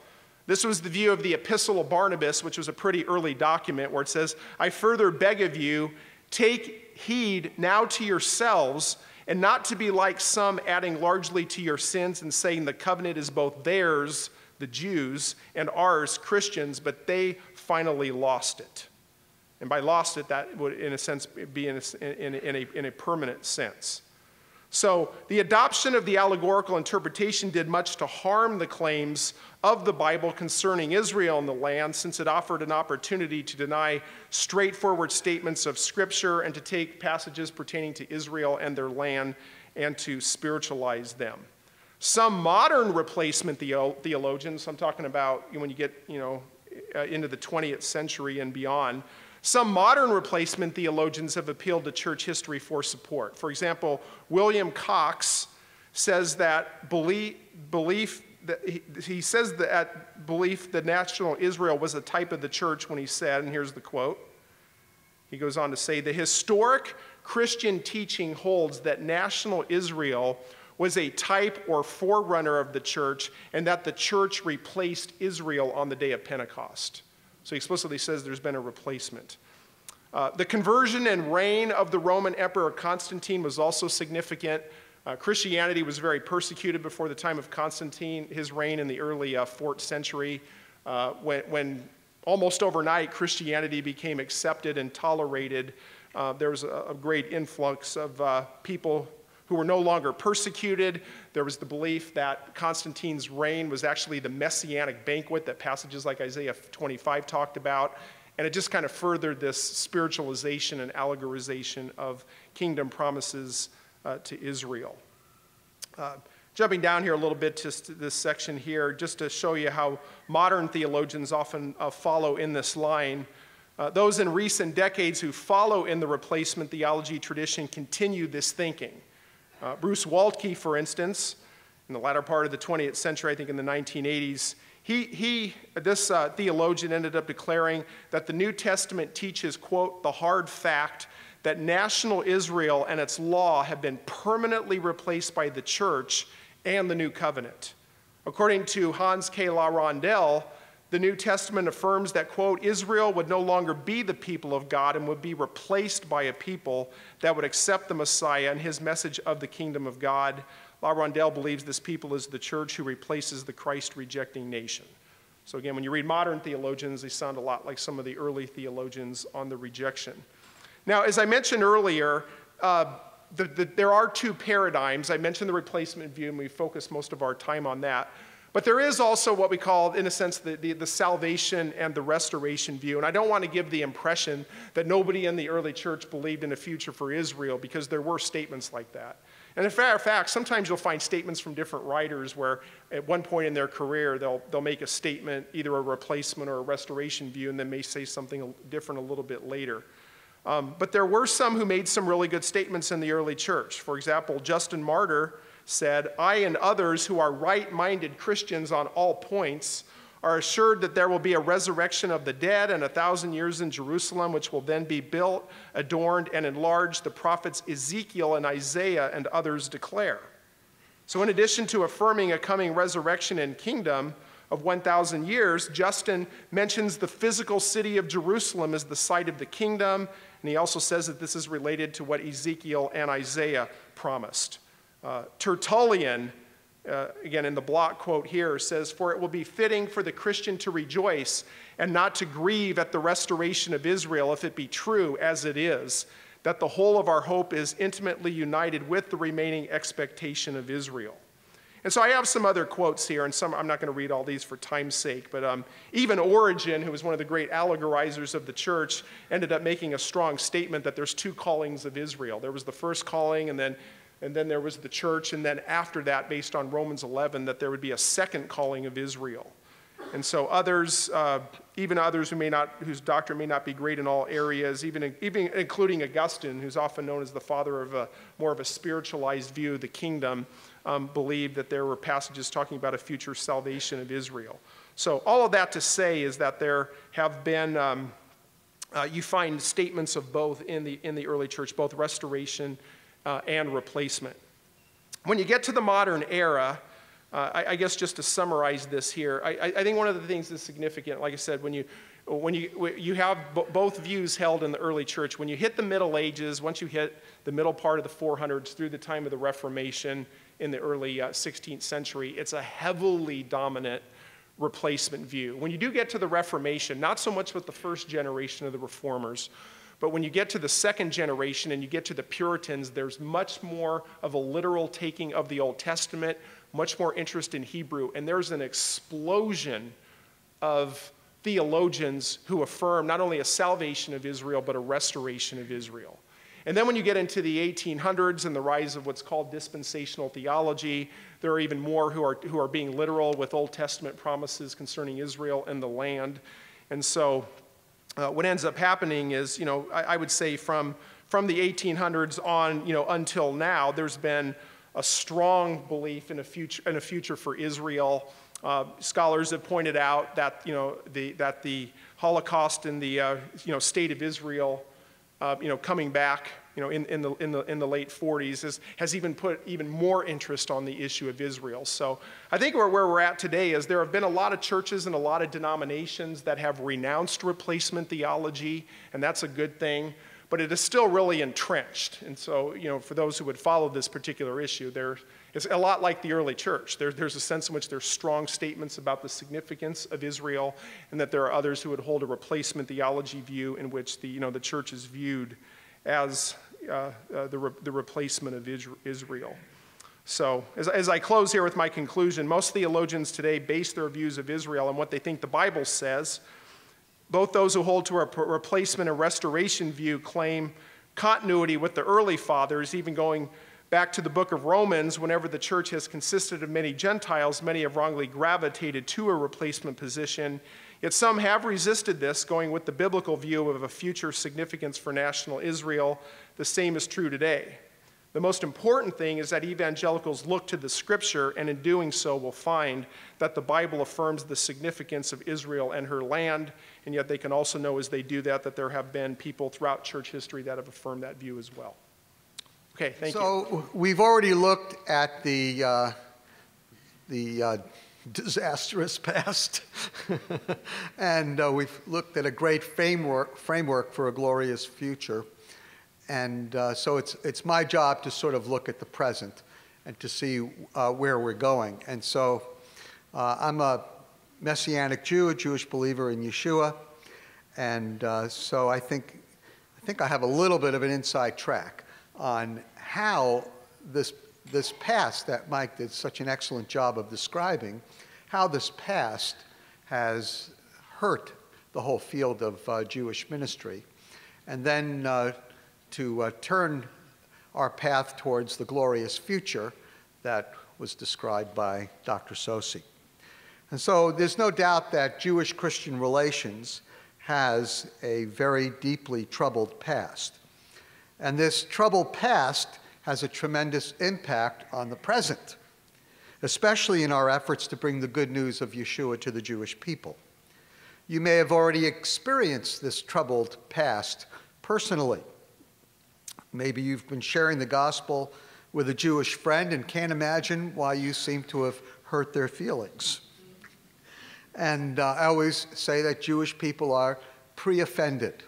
This was the view of the Epistle of Barnabas, which was a pretty early document where it says, I further beg of you, take heed now to yourselves, and not to be like some adding largely to your sins and saying the covenant is both theirs, the Jews, and ours, Christians, but they finally lost it. And by lost it, that would, in a sense, be in a, in a, in a permanent sense. So, the adoption of the allegorical interpretation did much to harm the claims of the Bible concerning Israel and the land, since it offered an opportunity to deny straightforward statements of Scripture and to take passages pertaining to Israel and their land and to spiritualize them. Some modern replacement theologians, I'm talking about when you get you know, uh, into the 20th century and beyond, some modern replacement theologians have appealed to church history for support. For example, William Cox says that belief, belief that he, he says that belief that national Israel was a type of the church when he said, and here's the quote. He goes on to say, the historic Christian teaching holds that national Israel was a type or forerunner of the church, and that the church replaced Israel on the day of Pentecost. So he explicitly says there's been a replacement. Uh, the conversion and reign of the Roman Emperor Constantine was also significant. Uh, Christianity was very persecuted before the time of Constantine, his reign in the early uh, 4th century, uh, when, when, almost overnight Christianity became accepted and tolerated. Uh, there was a, a, great influx of uh, people who were no longer persecuted. There was the belief that Constantine's reign was actually the messianic banquet that passages like Isaiah 25 talked about. And it just kind of furthered this spiritualization and allegorization of kingdom promises uh, to Israel. Uh, jumping down here a little bit to this section here, just to show you how modern theologians often uh, follow in this line. Uh, those in recent decades who follow in the replacement theology tradition continue this thinking. Uh, Bruce Waltke, for instance, in the latter part of the 20th century, I think in the 1980s, he, he this uh, theologian ended up declaring that the New Testament teaches, quote, the hard fact that national Israel and its law have been permanently replaced by the church and the new covenant. According to Hans K. LaRondelle, the New Testament affirms that, quote, Israel would no longer be the people of God and would be replaced by a people that would accept the Messiah and his message of the kingdom of God. LaRondelle believes this people is the church who replaces the Christ rejecting nation. So, again, when you read modern theologians, they sound a lot like some of the early theologians on the rejection. Now, as I mentioned earlier, uh, the, the, there are two paradigms. I mentioned the replacement view, and we focus most of our time on that. But there is also what we call, in a sense, the, the, the, salvation and the restoration view. And I don't want to give the impression that nobody in the early church believed in a future for Israel because there were statements like that. And in fact, sometimes you'll find statements from different writers where at one point in their career they'll, they'll make a statement, either a replacement or a restoration view, and then may say something different a little bit later. Um, but there were some who made some really good statements in the early church. For example, Justin Martyr said, I and others who are right minded Christians on all points are assured that there will be a resurrection of the dead and a thousand years in Jerusalem, which will then be built, adorned, and enlarged, the prophets Ezekiel and Isaiah and others declare. So, in addition to affirming a coming resurrection and kingdom of 1,000 years, Justin mentions the physical city of Jerusalem as the site of the kingdom, and he also says that this is related to what Ezekiel and Isaiah promised. Uh, Tertullian, uh, again in the block quote here, says, For it will be fitting for the Christian to rejoice and not to grieve at the restoration of Israel if it be true, as it is, that the whole of our hope is intimately united with the remaining expectation of Israel. And so I have some other quotes here, and some I'm not going to read all these for time's sake, but um, even Origen, who was one of the great allegorizers of the church, ended up making a strong statement that there's two callings of Israel. There was the first calling, and then and then there was the church, and then after that, based on Romans 11, that there would be a second calling of Israel. And so others, uh, even others who may not, whose doctrine may not be great in all areas, even, even including Augustine, who's often known as the father of a more of a spiritualized view of the kingdom, um, believed that there were passages talking about a future salvation of Israel. So all of that to say is that there have been, um, uh, you find statements of both in the, in the early church, both restoration uh, and replacement. When you get to the modern era, uh, I, I, guess just to summarize this here, I, I, think one of the things that's significant, like I said, when you when you you have both views held in the early church, when you hit the Middle Ages, once you hit the middle part of the 400s through the time of the Reformation in the early uh, 16th century, it's a heavily dominant replacement view. When you do get to the Reformation, not so much with the first generation of the reformers, but when you get to the second generation and you get to the Puritans, there's much more of a literal taking of the Old Testament, much more interest in Hebrew, and there's an explosion of theologians who affirm not only a salvation of Israel, but a restoration of Israel. And then when you get into the 1800s and the rise of what's called dispensational theology, there are even more who are, who are being literal with Old Testament promises concerning Israel and the land. And so uh, what ends up happening is, you know, I, I, would say from, from the 1800s on, you know, until now, there's been a strong belief in a future, in a future for Israel. Uh, scholars have pointed out that, you know, the, that the Holocaust and the, uh, you know, state of Israel, uh, you know, coming back you know, in, in, the, in, the, in the late 40s, has, has even put even more interest on the issue of Israel. So I think where, where we're at today is there have been a lot of churches and a lot of denominations that have renounced replacement theology, and that's a good thing, but it is still really entrenched. And so, you know, for those who would follow this particular issue, there, it's a lot like the early church. There, there's a sense in which there's strong statements about the significance of Israel, and that there are others who would hold a replacement theology view in which the, you know, the church is viewed as uh, uh, the, re- the replacement of Israel. So, as, as I close here with my conclusion, most theologians today base their views of Israel on what they think the Bible says. Both those who hold to a replacement and restoration view claim continuity with the early fathers, even going back to the book of Romans, whenever the church has consisted of many Gentiles, many have wrongly gravitated to a replacement position Yet some have resisted this, going with the biblical view of a future significance for national Israel. The same is true today. The most important thing is that evangelicals look to the scripture, and in doing so, will find that the Bible affirms the significance of Israel and her land, and yet they can also know as they do that that there have been people throughout church history that have affirmed that view as well. Okay, thank so, you. So we've already looked at the, uh, the uh, disastrous past. and uh, we've looked at a great framework, framework for a glorious future. And uh, so it's, it's my job to sort of look at the present and to see uh, where we're going. And so uh, I'm a Messianic Jew, a Jewish believer in Yeshua. And uh, so I think, I think I have a little bit of an inside track on how this this past that Mike did such an excellent job of describing, how this past has hurt the whole field of uh, Jewish ministry, and then uh, to uh, turn our path towards the glorious future that was described by Dr. Saucy. And so there's no doubt that Jewish Christian relations has a very deeply troubled past. And this troubled past has a tremendous impact on the present, especially in our efforts to bring the good news of Yeshua to the Jewish people. You may have already experienced this troubled past personally. Maybe you've been sharing the gospel with a Jewish friend and can't imagine why you seem to have hurt their feelings. And uh, I always say that Jewish people are pre offended.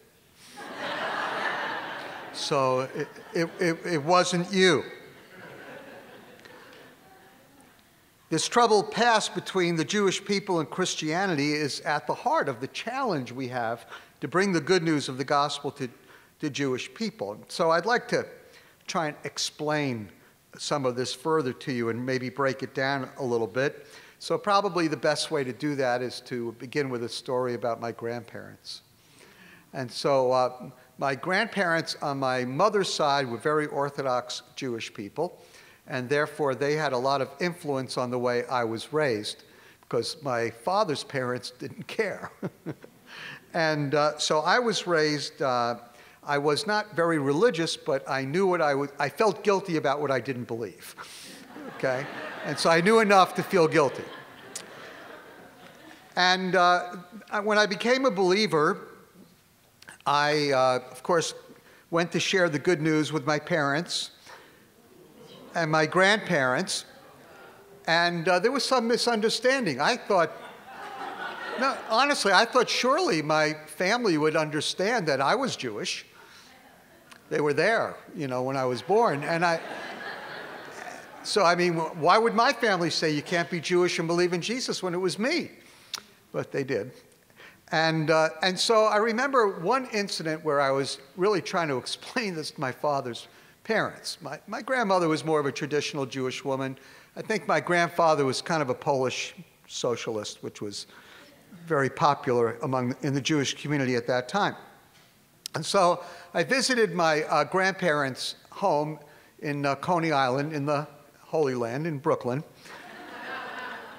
So it, it, it, it wasn't you. This troubled past between the Jewish people and Christianity is at the heart of the challenge we have to bring the good news of the gospel to, to Jewish people. So I'd like to try and explain some of this further to you and maybe break it down a little bit. So, probably the best way to do that is to begin with a story about my grandparents. And so, uh, my grandparents on my mother's side were very Orthodox Jewish people, and therefore they had a lot of influence on the way I was raised because my father's parents didn't care. and uh, so I was raised. Uh, I was not very religious, but I knew what I was, I felt guilty about what I didn't believe. Okay? And so I knew enough to feel guilty. And uh, when I became a believer, I, uh, of course, went to share the good news with my parents and my grandparents. And uh, there was some misunderstanding. I thought, no, honestly, I thought surely my family would understand that I was Jewish. They were there, you know, when I was born. And I, so I mean, why would my family say you can't be Jewish and believe in Jesus when it was me? But they did. And, uh, and so I remember one incident where I was really trying to explain this to my father's parents. My, my grandmother was more of a traditional Jewish woman. I think my grandfather was kind of a Polish socialist, which was very popular among in the Jewish community at that time. And so I visited my uh, grandparents' home in uh, Coney Island in the Holy Land in Brooklyn.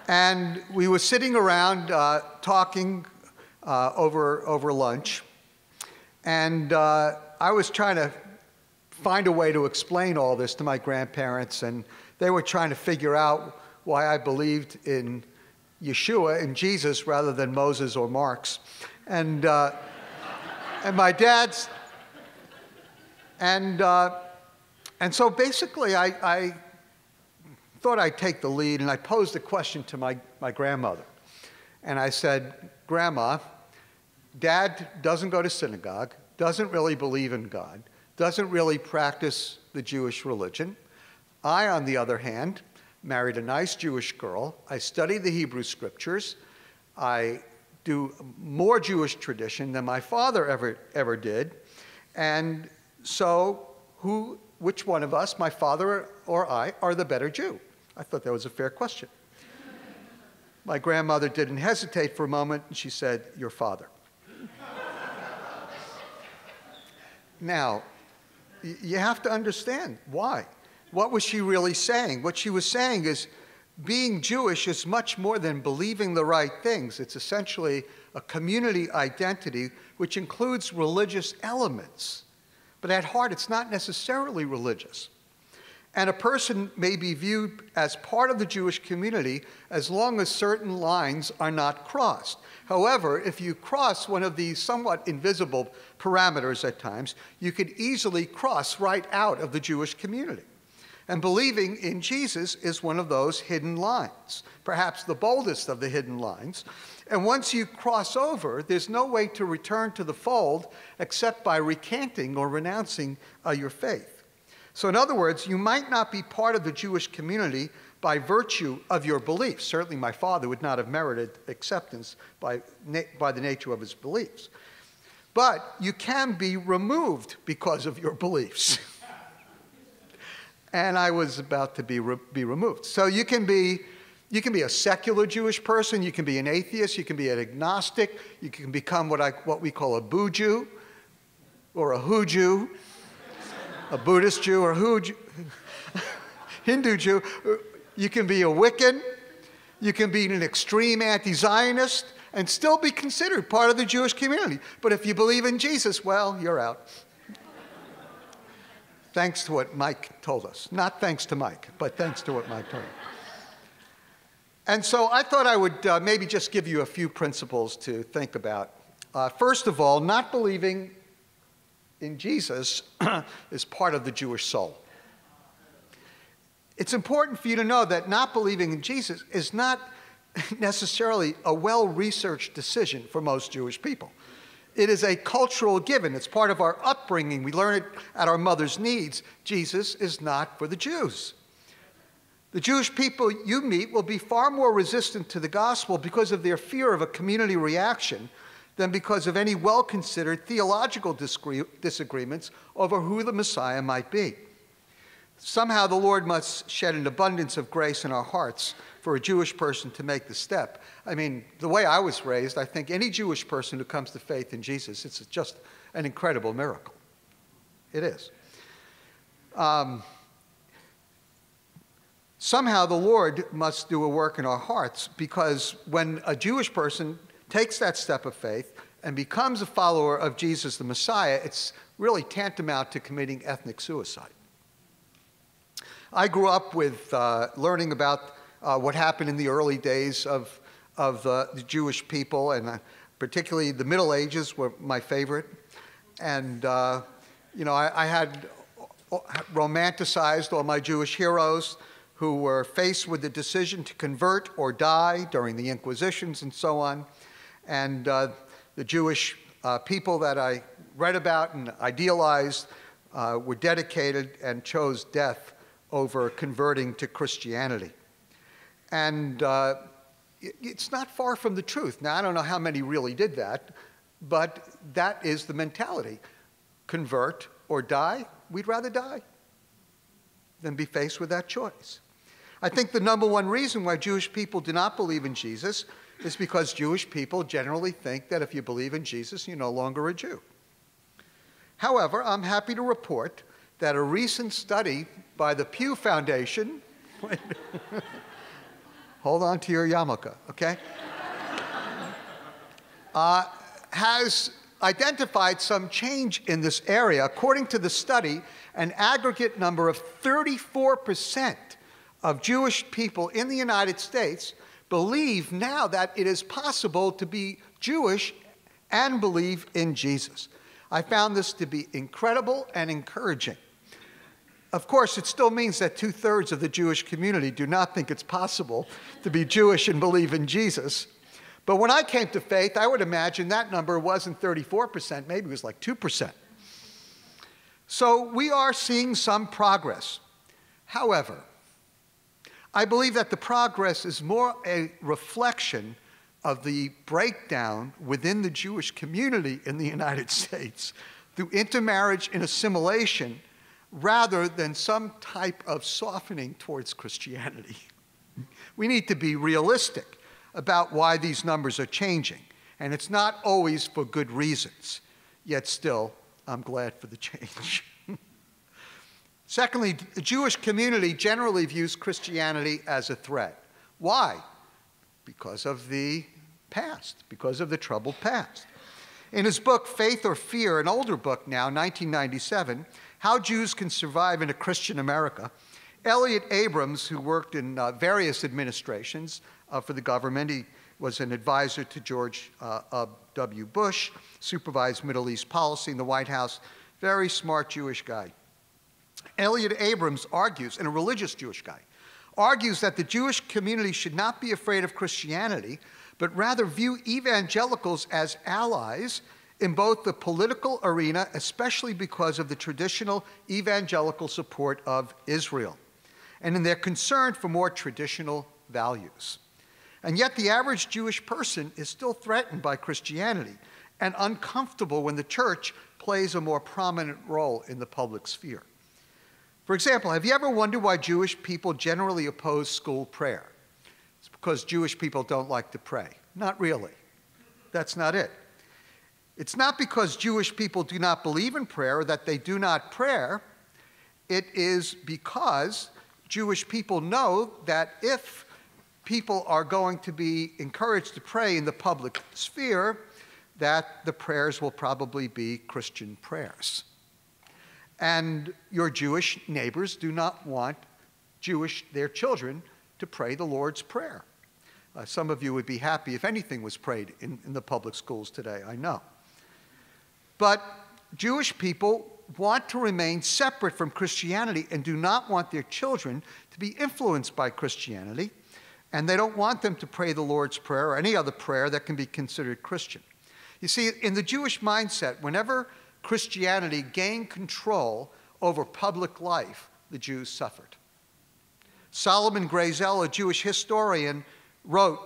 and we were sitting around uh, talking uh, over, over lunch. And uh, I was trying to find a way to explain all this to my grandparents, and they were trying to figure out why I believed in Yeshua and Jesus rather than Moses or Marx. And uh, and my dad's. And, uh, and so basically, I, I thought I'd take the lead, and I posed a question to my, my grandmother. And I said, Grandma, Dad doesn't go to synagogue, doesn't really believe in God, doesn't really practice the Jewish religion. I, on the other hand, married a nice Jewish girl. I studied the Hebrew scriptures. I do more Jewish tradition than my father ever, ever did. And so, who, which one of us, my father or I, are the better Jew? I thought that was a fair question. my grandmother didn't hesitate for a moment, and she said, Your father. Now, you have to understand why. What was she really saying? What she was saying is, being Jewish is much more than believing the right things. It's essentially a community identity which includes religious elements. But at heart, it's not necessarily religious. And a person may be viewed as part of the Jewish community as long as certain lines are not crossed. However, if you cross one of these somewhat invisible parameters at times, you could easily cross right out of the Jewish community. And believing in Jesus is one of those hidden lines, perhaps the boldest of the hidden lines. And once you cross over, there's no way to return to the fold except by recanting or renouncing uh, your faith. So, in other words, you might not be part of the Jewish community by virtue of your beliefs. Certainly, my father would not have merited acceptance by, by the nature of his beliefs. But you can be removed because of your beliefs. and I was about to be, re- be removed. So you can be You can be a secular Jewish person, you can be an atheist, you can be an agnostic, you can become what, I, what we call a Boo Jew or a Hu Jew, a Buddhist Jew or Jew, Hindu Jew. You can be a Wiccan, you can be an extreme anti Zionist and still be considered part of the Jewish community. But if you believe in Jesus, well, you're out. thanks to what Mike told us. Not thanks to Mike, but thanks to what Mike told us. And so I thought I would uh, maybe just give you a few principles to think about. Uh, first of all, not believing in Jesus is part of the Jewish soul. It's important for you to know that not believing in Jesus is not necessarily a well researched decision for most Jewish people. It is a cultural given, it's part of our upbringing. We learn it at our mother's needs. Jesus is not for the Jews. The Jewish people you meet will be far more resistant to the gospel because of their fear of a community reaction than because of any well considered theological disagreements over who the Messiah might be. Somehow the Lord must shed an abundance of grace in our hearts for a Jewish person to make the step. I mean, the way I was raised, I think any Jewish person who comes to faith in Jesus, it's just an incredible miracle. It is. Um, somehow the Lord must do a work in our hearts because when a Jewish person takes that step of faith and becomes a follower of Jesus the Messiah, it's really tantamount to committing ethnic suicide. I grew up with uh, learning about uh, what happened in the early days of, of uh, the Jewish people, and uh, particularly the Middle Ages were my favorite. And, uh, you know, I, I, had romanticized all my Jewish heroes who were faced with the decision to convert or die during the Inquisitions and so on. And uh, the Jewish people that I read about and idealized were dedicated and chose death over converting to Christianity. And uh, it's not far from the truth. Now, I don't know how many really did that, but that is the mentality. Convert or die, we'd rather die than be faced with that choice. I think the number one reason why Jewish people do not believe in Jesus is because Jewish people generally think that if you believe in Jesus, you're no longer a Jew. However, I'm happy to report that a recent study by the Pew Foundation, hold on to your yarmulke, okay, uh, has identified some change in this area. According to the study, an aggregate number of 34% of Jewish people in the United States believe now that it is possible to be Jewish and believe in Jesus. I found this to be incredible and encouraging. Of course, it still means that two thirds of the Jewish community do not think it's possible to be Jewish and believe in Jesus. But when I came to faith, I would imagine that number wasn't 34%, maybe it was like 2%. So we are seeing some progress. However, I believe that the progress is more a reflection of the breakdown within the Jewish community in the United States through intermarriage and assimilation rather than some type of softening towards Christianity. We need to be realistic about why these numbers are changing, and it's not always for good reasons. Yet still, I'm glad for the change. Secondly, the Jewish community generally views Christianity as a threat. Why? Because of the past, because of the troubled past. In his book, Faith or Fear, an older book now, 1997, how Jews Can Survive in a Christian America. Elliott Abrams, who worked in uh, various administrations uh, for the government, he was an advisor to George uh, W. Bush, supervised Middle East policy in the White House, very smart Jewish guy. Elliott Abrams argues, and a religious Jewish guy, argues that the Jewish community should not be afraid of Christianity, but rather view evangelicals as allies in both the political arena, especially because of the traditional evangelical support of Israel, and in their concern for more traditional values. And yet, the average Jewish person is still threatened by Christianity and uncomfortable when the church plays a more prominent role in the public sphere. For example, have you ever wondered why Jewish people generally oppose school prayer? It's because Jewish people don't like to pray. Not really. That's not it. It's not because Jewish people do not believe in prayer or that they do not pray. It is because Jewish people know that if people are going to be encouraged to pray in the public sphere, that the prayers will probably be Christian prayers. And your Jewish neighbors do not want Jewish, their children, to pray the Lord's Prayer. Uh, some of you would be happy if anything was prayed in, in the public schools today, I know. But Jewish people want to remain separate from Christianity and do not want their children to be influenced by Christianity, and they don't want them to pray the Lord's Prayer or any other prayer that can be considered Christian. You see, in the Jewish mindset, whenever Christianity gained control over public life, the Jews suffered. Solomon Grayzel, a Jewish historian, wrote,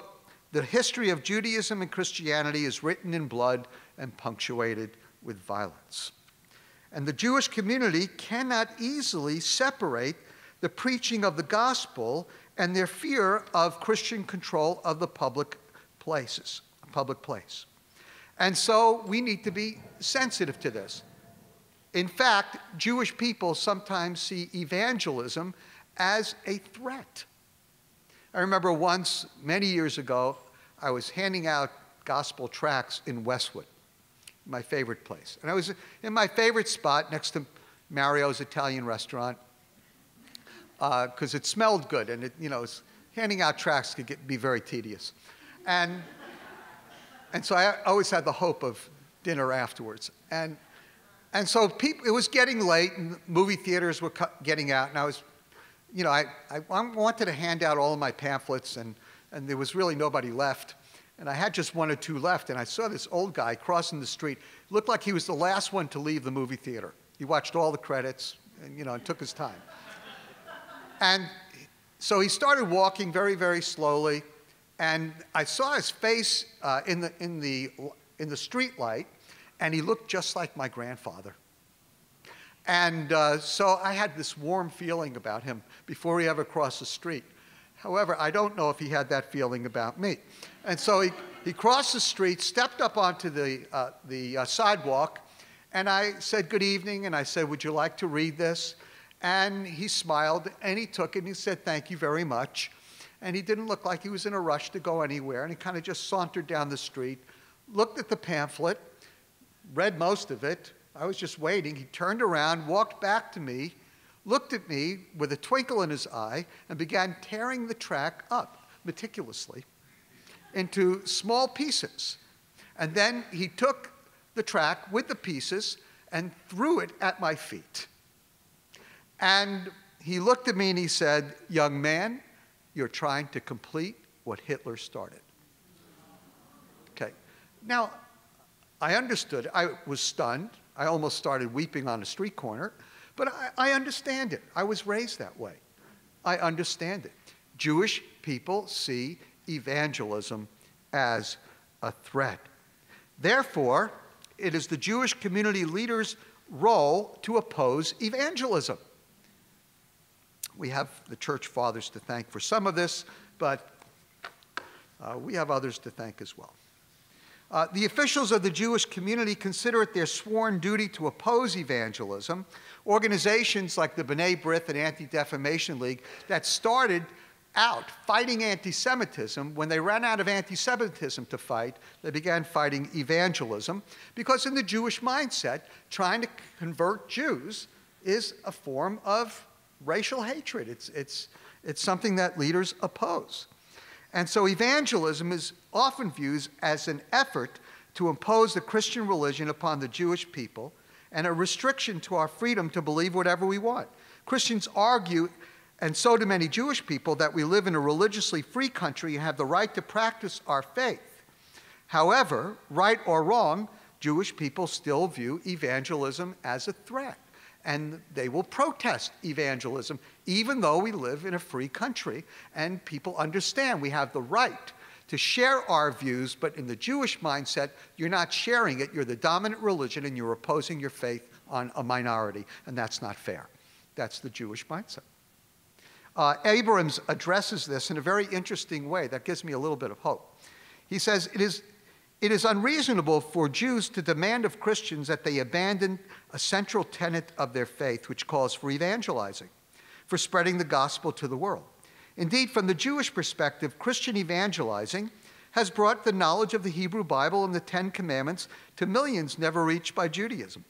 The history of Judaism and Christianity is written in blood and punctuated with violence. And the Jewish community cannot easily separate the preaching of the gospel and their fear of Christian control of the public places, public place. And so we need to be sensitive to this. In fact, Jewish people sometimes see evangelism as a threat. I remember once, many years ago, I was handing out gospel tracts in Westwood, my favorite place. And I was in my favorite spot next to Mario's Italian restaurant because uh, it smelled good and it, you know, handing out tracts could get, be very tedious. And and so I always had the hope of dinner afterwards. And, and so people, it was getting late, and movie theaters were getting out, and I was, you know, I, I wanted to hand out all of my pamphlets, and, and there was really nobody left. And I had just one or two left, and I saw this old guy crossing the street. It looked like he was the last one to leave the movie theater. He watched all the credits, and, you know, and took his time. and so he started walking very, very slowly and I saw his face uh, in, the, in, the, in the street light, and he looked just like my grandfather. And uh, so I had this warm feeling about him before he ever crossed the street. However, I don't know if he had that feeling about me. And so he, he crossed the street, stepped up onto the, uh, the uh, sidewalk, and I said, Good evening. And I said, Would you like to read this? And he smiled and he took it and he said, Thank you very much and he didn't look like he was in a rush to go anywhere. And he kind of just sauntered down the street, looked at the pamphlet, read most of it. I was just waiting. He turned around, walked back to me, looked at me with a twinkle in his eye, and began tearing the track up meticulously into small pieces. And then he took the track with the pieces and threw it at my feet. And he looked at me and he said, Young man, you're trying to complete what Hitler started. Okay. Now, I understood. I was stunned. I almost started weeping on a street corner, but I, I understand it. I was raised that way. I understand it. Jewish people see evangelism as a threat. Therefore, it is the Jewish community leaders' role to oppose evangelism. We have the church fathers to thank for some of this, but uh, we have others to thank as well. Uh, the officials of the Jewish community consider it their sworn duty to oppose evangelism. Organizations like the B'nai B'rith and Anti Defamation League that started out fighting anti Semitism, when they ran out of anti Semitism to fight, they began fighting evangelism because, in the Jewish mindset, trying to convert Jews is a form of racial hatred. It's, it's, it's something that leaders oppose. And so evangelism is often viewed as an effort to impose the Christian religion upon the Jewish people and a restriction to our freedom to believe whatever we want. Christians argue, and so do many Jewish people, that we live in a religiously free country and have the right to practice our faith. However, right or wrong, Jewish people still view evangelism as a threat and they will protest evangelism, even though we live in a free country and people understand we have the right to share our views, but in the Jewish mindset, you're not sharing it. You're the dominant religion and you're opposing your faith on a minority, and that's not fair. That's the Jewish mindset. Uh, Abrams addresses this in a very interesting way that gives me a little bit of hope. He says, it is, it is unreasonable for Jews to demand of Christians that they abandon a central tenet of their faith, which calls for evangelizing, for spreading the gospel to the world. Indeed, from the Jewish perspective, Christian evangelizing has brought the knowledge of the Hebrew Bible and the Ten Commandments to millions never reached by Judaism.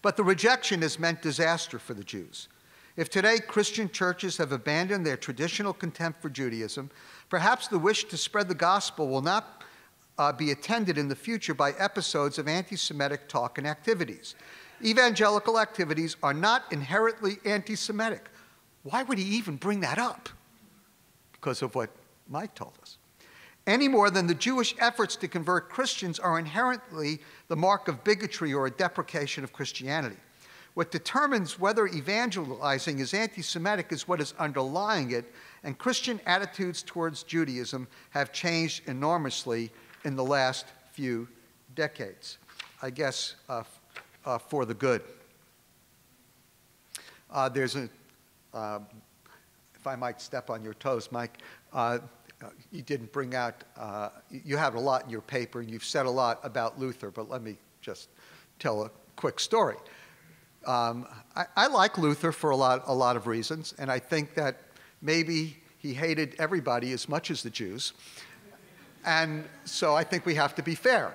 But the rejection has meant disaster for the Jews. If today Christian churches have abandoned their traditional contempt for Judaism, perhaps the wish to spread the gospel will not uh, be attended in the future by episodes of anti Semitic talk and activities. Evangelical activities are not inherently anti Semitic. Why would he even bring that up? Because of what Mike told us. Any more than the Jewish efforts to convert Christians are inherently the mark of bigotry or a deprecation of Christianity. What determines whether evangelizing is anti Semitic is what is underlying it, and Christian attitudes towards Judaism have changed enormously in the last few decades. I guess uh, uh, for the good. Uh, there's a uh, if I might step on your toes, Mike, uh, you didn't bring out, uh, you have a lot in your paper and you've said a lot about Luther, but let me just tell a quick story. Um, I, I, like Luther for a lot, a lot of reasons, and I think that maybe he hated everybody as much as the Jews. And so I think we have to be fair.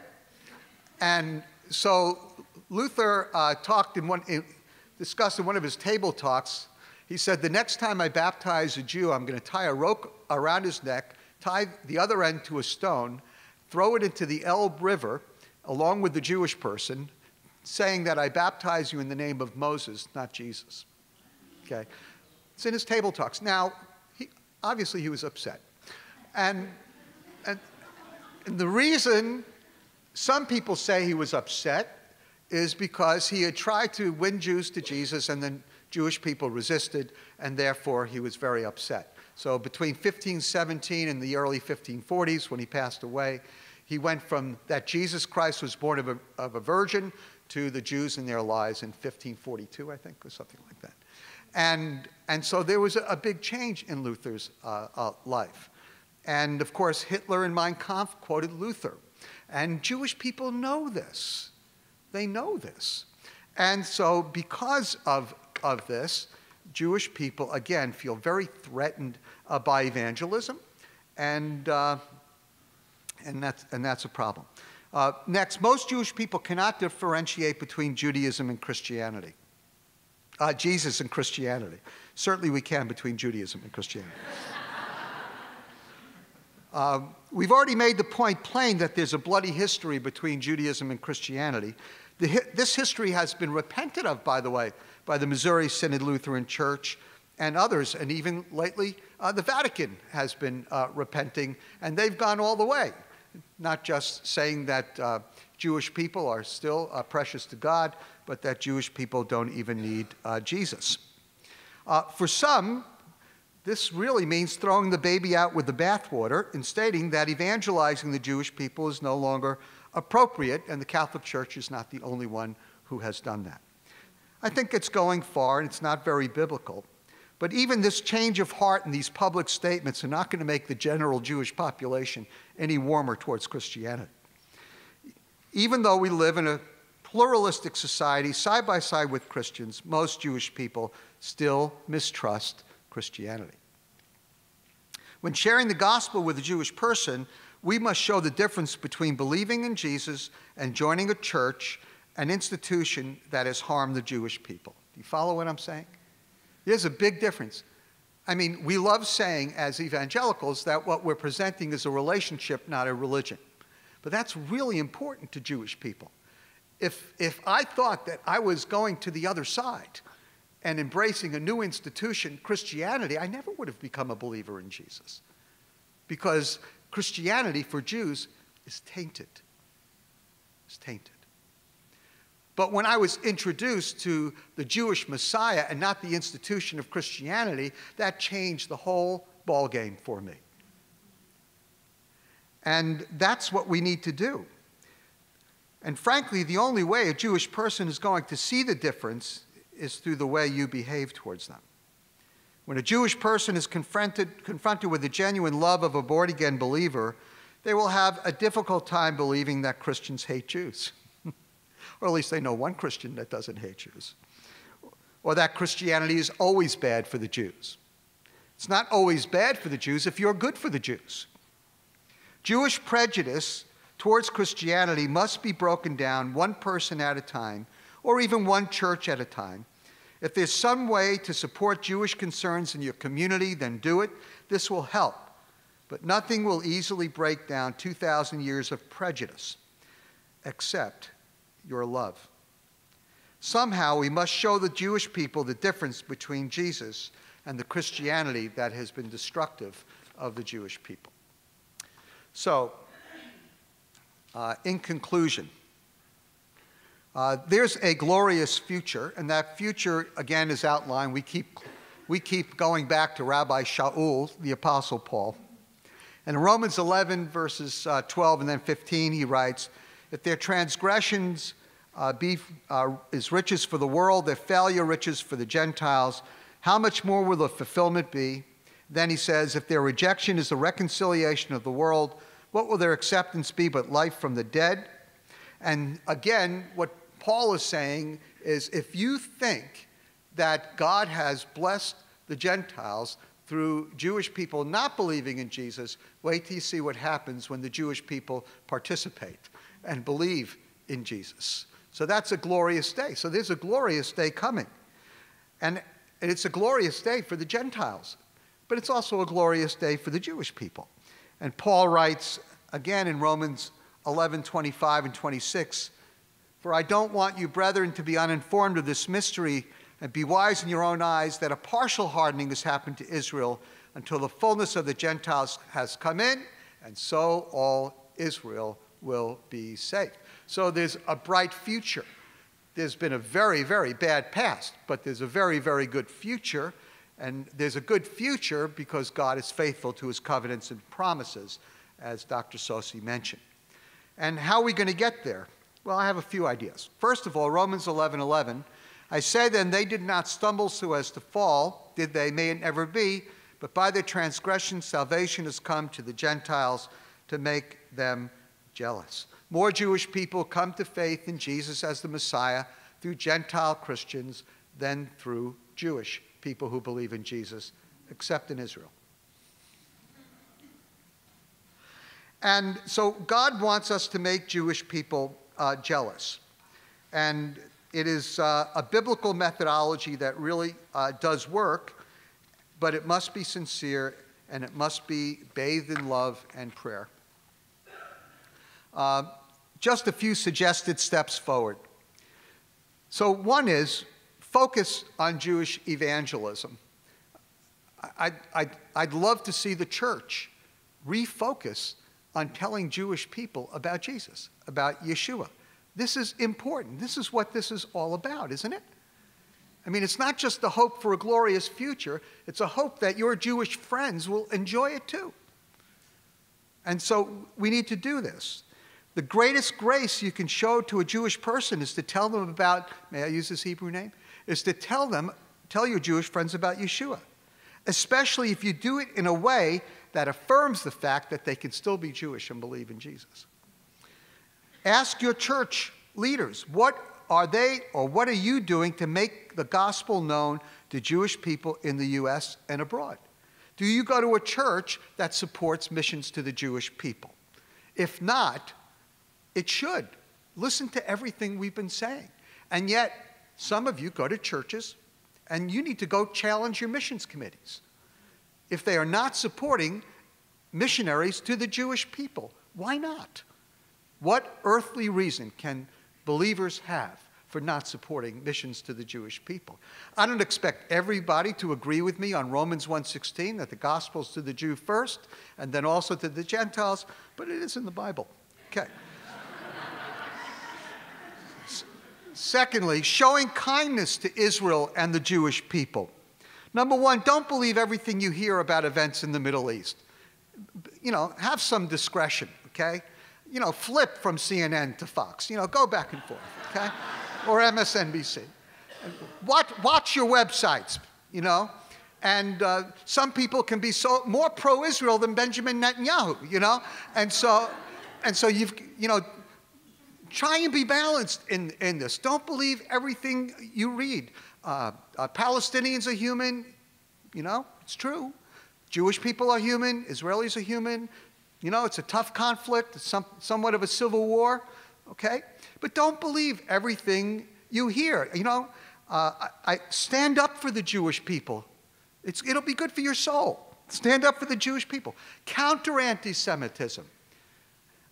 And so Luther uh, talked in one, in, discussed in one of his table talks he said, The next time I baptize a Jew, I'm going to tie a rope around his neck, tie the other end to a stone, throw it into the Elbe River along with the Jewish person, saying that I baptize you in the name of Moses, not Jesus. Okay? It's in his table talks. Now, he, obviously, he was upset. And, the reason some people say he was upset is because he had tried to win Jews to Jesus and then Jewish people resisted, and therefore he was very upset. So between 1517 and the early 1540s, when he passed away, he went from that Jesus Christ was born of a, of a virgin to the Jews in their lies in 1542, I think, or something like that. And, and so there was a, a big change in Luther's uh, uh, life. And of course, Hitler in Mein Kampf quoted Luther. And Jewish people know this. They know this. And so, because of of this, Jewish people, again, feel very threatened uh, by evangelism, and, uh, and, that's, and that's a problem. Uh, next, most Jewish people cannot differentiate between Judaism and Christianity. Uh, Jesus and Christianity. Certainly we can between Judaism and Christianity. Uh, we've already made the point plain that there's a bloody history between Judaism and Christianity. The, this history has been repented of, by the way, by the Missouri Synod Lutheran Church and others. And even lately, uh, the Vatican has been uh, repenting, and they've gone all the way, not just saying that uh, Jewish people are still uh, precious to God, but that Jewish people don't even need uh, Jesus. Uh, for some, this really means throwing the baby out with the bathwater and stating that evangelizing the Jewish people is no longer appropriate, and the Catholic Church is not the only one who has done that. I think it's going far and it's not very biblical. But even this change of heart and these public statements are not going to make the general Jewish population any warmer towards Christianity. Even though we live in a pluralistic society side by side with Christians, most Jewish people still mistrust Christianity. When sharing the gospel with a Jewish person, we must show the difference between believing in Jesus and joining a church an institution that has harmed the Jewish people. Do you follow what I'm saying? There's a big difference. I mean, we love saying as evangelicals that what we're presenting is a relationship, not a religion. But that's really important to Jewish people. If, if I thought that I was going to the other side and embracing a new institution, Christianity, I never would have become a believer in Jesus. Because Christianity for Jews is tainted. It's tainted. But when I was introduced to the Jewish Messiah and not the institution of Christianity, that changed the whole ballgame for me. And that's what we need to do. And frankly, the only way a Jewish person is going to see the difference is through the way you behave towards them. When a Jewish person is confronted, confronted with the genuine love of a born again believer, they will have a difficult time believing that Christians hate Jews. or at least they know one Christian that doesn't hate Jews. Or that Christianity is always bad for the Jews. It's not always bad for the Jews if you're good for the Jews. Jewish prejudice towards Christianity must be broken down one person at a time, or even one church at a time. If there's some way to support Jewish concerns in your community, then do it. This will help. But nothing will easily break down 2,000 years of prejudice except your love. Somehow we must show the Jewish people the difference between Jesus and the Christianity that has been destructive of the Jewish people. So, uh, in conclusion, uh, there's a glorious future, and that future, again, is outlined. We keep, we keep going back to Rabbi Shaul, the Apostle Paul. And in Romans 11, verses uh, 12 and then 15, he writes, If their transgressions uh, be, uh, is riches for the world, their failure riches for the Gentiles, how much more will the fulfillment be? Then he says, If their rejection is the reconciliation of the world, what will their acceptance be but life from the dead? And again, what Paul is saying is if you think that God has blessed the Gentiles through Jewish people not believing in Jesus, wait till you see what happens when the Jewish people participate and believe in Jesus. So that's a glorious day. So there's a glorious day coming. And, and it's a glorious day for the Gentiles, but it's also a glorious day for the Jewish people. And Paul writes again in Romans 11 25 and 26 For I don't want you, brethren, to be uninformed of this mystery and be wise in your own eyes that a partial hardening has happened to Israel until the fullness of the Gentiles has come in, and so all Israel will be saved. So there's a bright future. There's been a very, very bad past, but there's a very, very good future. And there's a good future because God is faithful to his covenants and promises, as Dr. Saucy mentioned. And how are we going to get there? Well, I have a few ideas. First of all, Romans 11 11. I say then, they did not stumble so as to fall, did they? May it never be. But by their transgression, salvation has come to the Gentiles to make them jealous. More Jewish people come to faith in Jesus as the Messiah through Gentile Christians than through Jewish people who believe in Jesus, except in Israel. And so God wants us to make Jewish people uh, jealous. And it is uh, a biblical methodology that really uh, does work, but it must be sincere and it must be bathed in love and prayer. Uh, just a few suggested steps forward. So, one is focus on Jewish evangelism. I'd, I'd, I'd love to see the church refocus on telling Jewish people about Jesus, about Yeshua. This is important. This is what this is all about, isn't it? I mean, it's not just the hope for a glorious future, it's a hope that your Jewish friends will enjoy it too. And so we need to do this. The greatest grace you can show to a Jewish person is to tell them about, may I use this Hebrew name? Is to tell them, tell your Jewish friends about Yeshua. Especially if you do it in a way that affirms the fact that they can still be Jewish and believe in Jesus. Ask your church leaders, what are they or what are you doing to make the gospel known to Jewish people in the U.S. and abroad? Do you go to a church that supports missions to the Jewish people? If not, it should. Listen to everything we've been saying. And yet, some of you go to churches and you need to go challenge your missions committees if they are not supporting missionaries to the Jewish people. Why not? What earthly reason can believers have for not supporting missions to the Jewish people? I don't expect everybody to agree with me on Romans 1:16 that the gospel's to the Jew first and then also to the Gentiles, but it is in the Bible. Okay. Secondly, showing kindness to Israel and the Jewish people. Number one, don't believe everything you hear about events in the Middle East. You know, have some discretion, okay? You know, flip from CNN to Fox. You know, go back and forth, okay? or MSNBC. Watch, watch your websites, you know, And uh, some people can be so more pro-Israel than Benjamin Netanyahu, you know? And so, and so you've, you know, try and be balanced in, in this. Don't believe everything you read. Uh, uh, Palestinians are human, you know, it's true. Jewish people are human, Israelis are human. You know, it's a tough conflict, some, somewhat of a civil war, okay? But don't believe everything you hear. You know, uh, I, I stand up for the Jewish people. It's, it'll be good for your soul. Stand up for the Jewish people. Counter anti Semitism.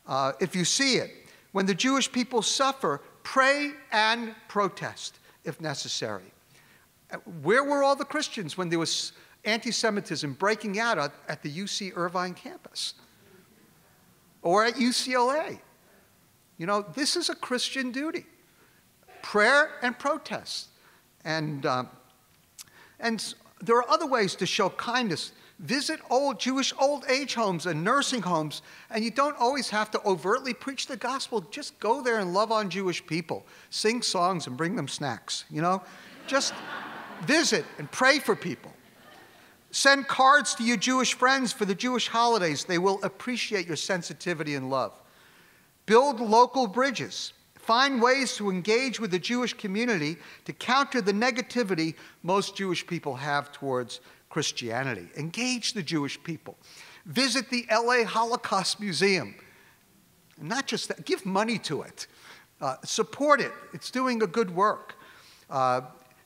Uh, if you see it, when the Jewish people suffer, pray and protest if necessary. Where were all the Christians when there was anti Semitism breaking out at, at the UC Irvine campus or at UCLA? You know, this is a Christian duty prayer and protest. And, um, and there are other ways to show kindness. Visit old Jewish old age homes and nursing homes, and you don't always have to overtly preach the gospel. Just go there and love on Jewish people. Sing songs and bring them snacks, you know? Just visit and pray for people. Send cards to your Jewish friends for the Jewish holidays. They will appreciate your sensitivity and love. Build local bridges. Find ways to engage with the Jewish community to counter the negativity most Jewish people have towards Christianity. Engage the Jewish people. Visit the LA Holocaust Museum. Not just that, give money to it. Uh, support it. It's doing a good work. Uh,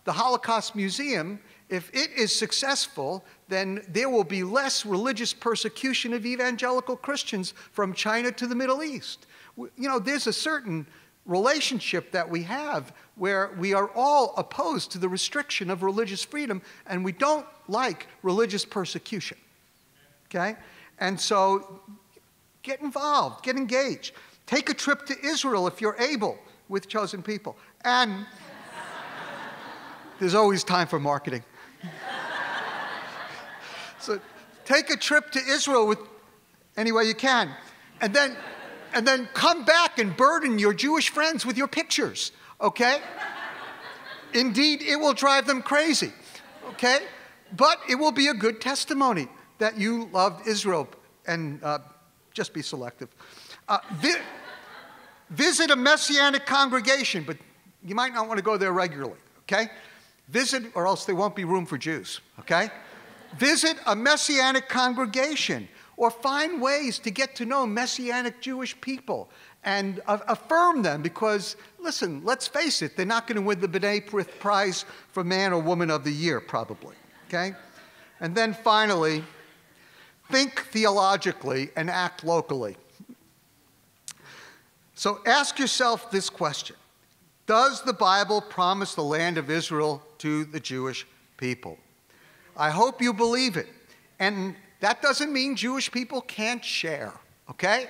the Holocaust Museum, if it is successful, then there will be less religious persecution of evangelical Christians from China to the Middle East. You know, there's a certain relationship that we have where we are all opposed to the restriction of religious freedom and we don't like religious persecution. Okay? And so get involved, get engaged. Take a trip to Israel if you're able with chosen people. And there's always time for marketing. so take a trip to Israel with any way you can. And then and then come back and burden your Jewish friends with your pictures, okay? Indeed, it will drive them crazy, okay? But it will be a good testimony that you loved Israel and uh, just be selective. Uh, vi- visit a messianic congregation, but you might not want to go there regularly, okay? Visit, or else there won't be room for Jews, okay? Visit a messianic congregation or find ways to get to know Messianic Jewish people and affirm them because, listen, let's face it, they're not going to win the B'nai B'rith Prize for Man or Woman of the Year, probably. Okay? And then finally, think theologically and act locally. So ask yourself this question Does the Bible promise the land of Israel to the Jewish people? I hope you believe it. And that doesn't mean Jewish people can't share, okay?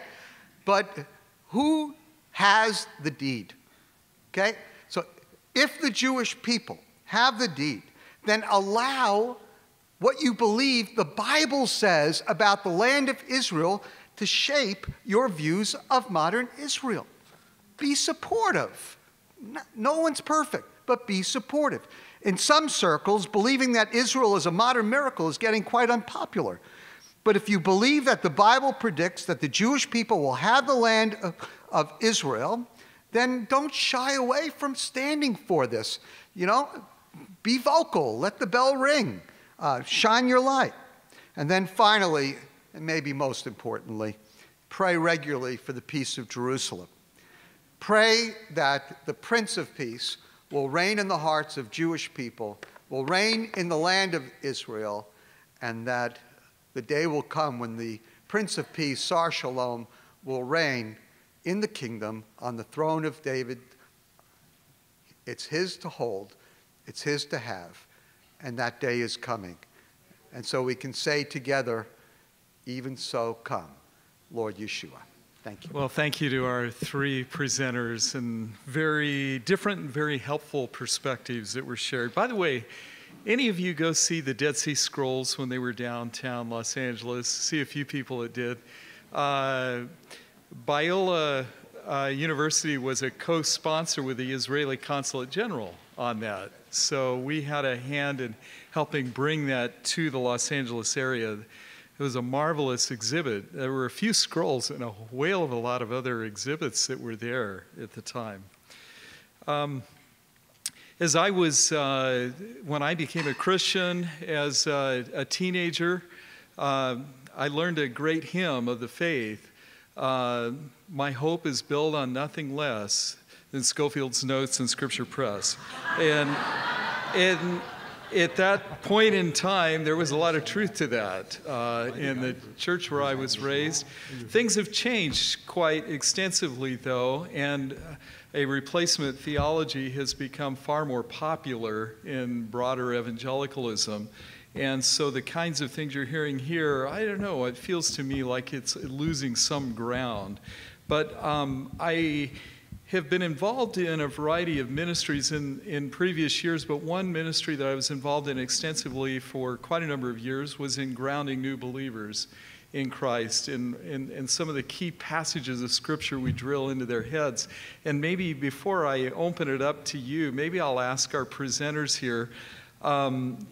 But who has the deed? Okay? So if the Jewish people have the deed, then allow what you believe the Bible says about the land of Israel to shape your views of modern Israel. Be supportive. No one's perfect, but be supportive. In some circles, believing that Israel is a modern miracle is getting quite unpopular. But if you believe that the Bible predicts that the Jewish people will have the land of, of Israel, then don't shy away from standing for this. You know, be vocal, let the bell ring, uh, shine your light. And then finally, and maybe most importantly, pray regularly for the peace of Jerusalem. Pray that the Prince of Peace will reign in the hearts of Jewish people, will reign in the land of Israel, and that the day will come when the Prince of Peace, Sar Shalom, will reign in the kingdom on the throne of David. It's his to hold, it's his to have, and that day is coming. And so we can say together, even so come, Lord Yeshua. Thank you. Well, thank you to our three presenters and very different and very helpful perspectives that were shared. By the way, any of you go see the Dead Sea Scrolls when they were downtown Los Angeles? See a few people that did. Uh, Biola uh, University was a co sponsor with the Israeli Consulate General on that. So we had a hand in helping bring that to the Los Angeles area. It was a marvelous exhibit. There were a few scrolls and a whale of a lot of other exhibits that were there at the time. Um, as I was, uh, when I became a Christian as a, a teenager, uh, I learned a great hymn of the faith. Uh, My hope is built on nothing less than Scofield's Notes and Scripture Press. And, and at that point in time, there was a lot of truth to that. Uh, in the church where I was raised, things have changed quite extensively, though, and a replacement theology has become far more popular in broader evangelicalism. And so the kinds of things you're hearing here, I don't know, it feels to me like it's losing some ground. But um, I have been involved in a variety of ministries in, in previous years, but one ministry that I was involved in extensively for quite a number of years was in grounding new believers in Christ and, and, and some of the key passages of Scripture we drill into their heads. And maybe before I open it up to you, maybe I'll ask our presenters here. Um,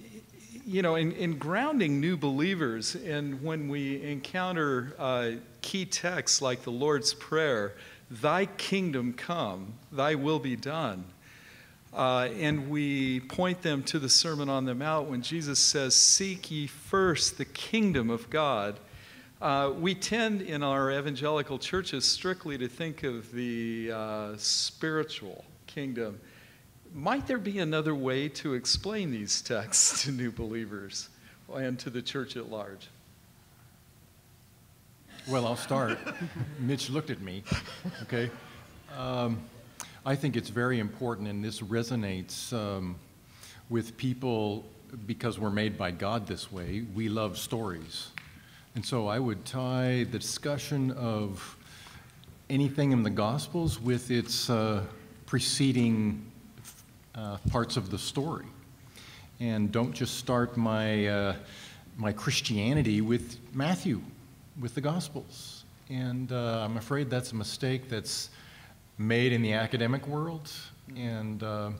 you know, in, in grounding new believers, and when we encounter uh, key texts like the Lord's Prayer, Thy kingdom come, Thy will be done. Uh, and we point them to the Sermon on the Mount when Jesus says, Seek ye first the kingdom of God. Uh, we tend in our evangelical churches strictly to think of the uh, spiritual kingdom might there be another way to explain these texts to new believers and to the church at large? Well, I'll start. Mitch looked at me. Okay. Um, I think it's very important, and this resonates um, with people because we're made by God this way. We love stories. And so I would tie the discussion of anything in the Gospels with its uh, preceding uh, parts of the story. And don't just start my, uh, my Christianity with Matthew, with the Gospels. And uh, I'm afraid that's a mistake that's made in the academic world. And uh,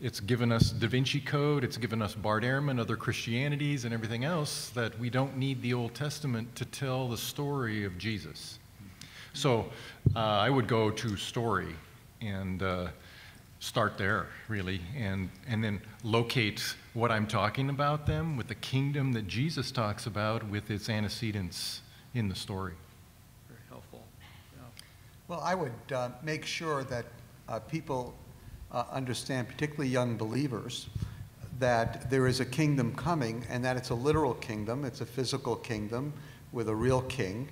it's given us Da Vinci Code, it's given us Bart Ehrman, other Christianities, and everything else that we don't need the Old Testament to tell the story of Jesus. So uh, I would go to story and uh, start there, really, and, and then locate what I'm talking about them with the kingdom that Jesus talks about with its antecedents in the story. Very helpful. Yeah. Well, I would uh, make sure that uh, people uh, understand, particularly young believers, that there is a kingdom coming and that it's a literal kingdom, it's a physical kingdom with a real king,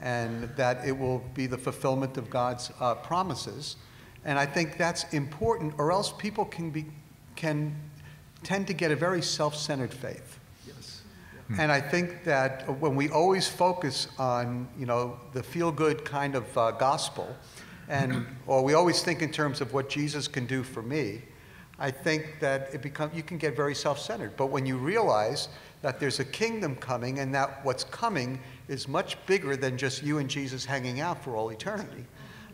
and that it will be the fulfillment of God's uh, promises and I think that's important, or else people can, be, can tend to get a very self centered faith. Yes. And I think that when we always focus on, you know, the feel good kind of uh, gospel, and or we always think in terms of what Jesus can do for me, I think that it become you can get very self-centered. But when you realize that there's a kingdom coming and that what's coming is much bigger than just you and Jesus hanging out for all eternity,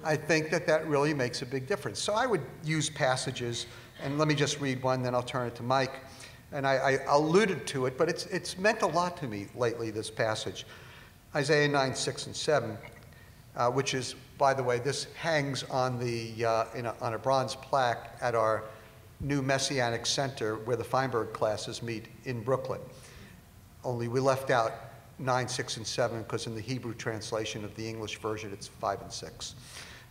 I think that that really makes a big difference. So I would use passages, and let me just read one, then I'll turn it to Mike. And I, I alluded to it, but it's, it's meant a lot to me lately, this passage. Isaiah 9, 6, and 7, uh, which is, by the way, this hangs on, the, uh, a, on a bronze plaque at our new Messianic Center where the Feinberg classes meet in Brooklyn. Only we left out 9, 6, and 7 because in the Hebrew translation of the English version it's 5 and 6.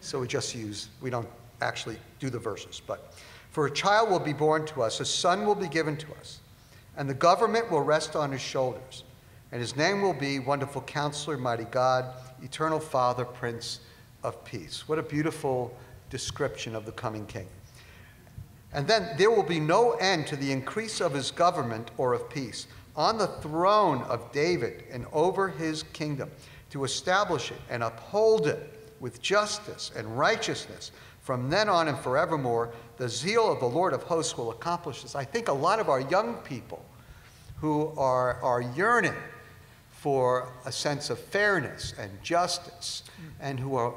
So we just use, we don't actually do the verses. But for a child will be born to us, a son will be given to us, and the government will rest on his shoulders. And his name will be Wonderful Counselor, Mighty God, Eternal Father, Prince of Peace. What a beautiful description of the coming king. And then there will be no end to the increase of his government or of peace on the throne of David and over his kingdom to establish it and uphold it with justice and righteousness from then on and forevermore. The zeal of the Lord of hosts will accomplish this. I think a lot of our young people who are, are yearning for a sense of fairness and justice and who are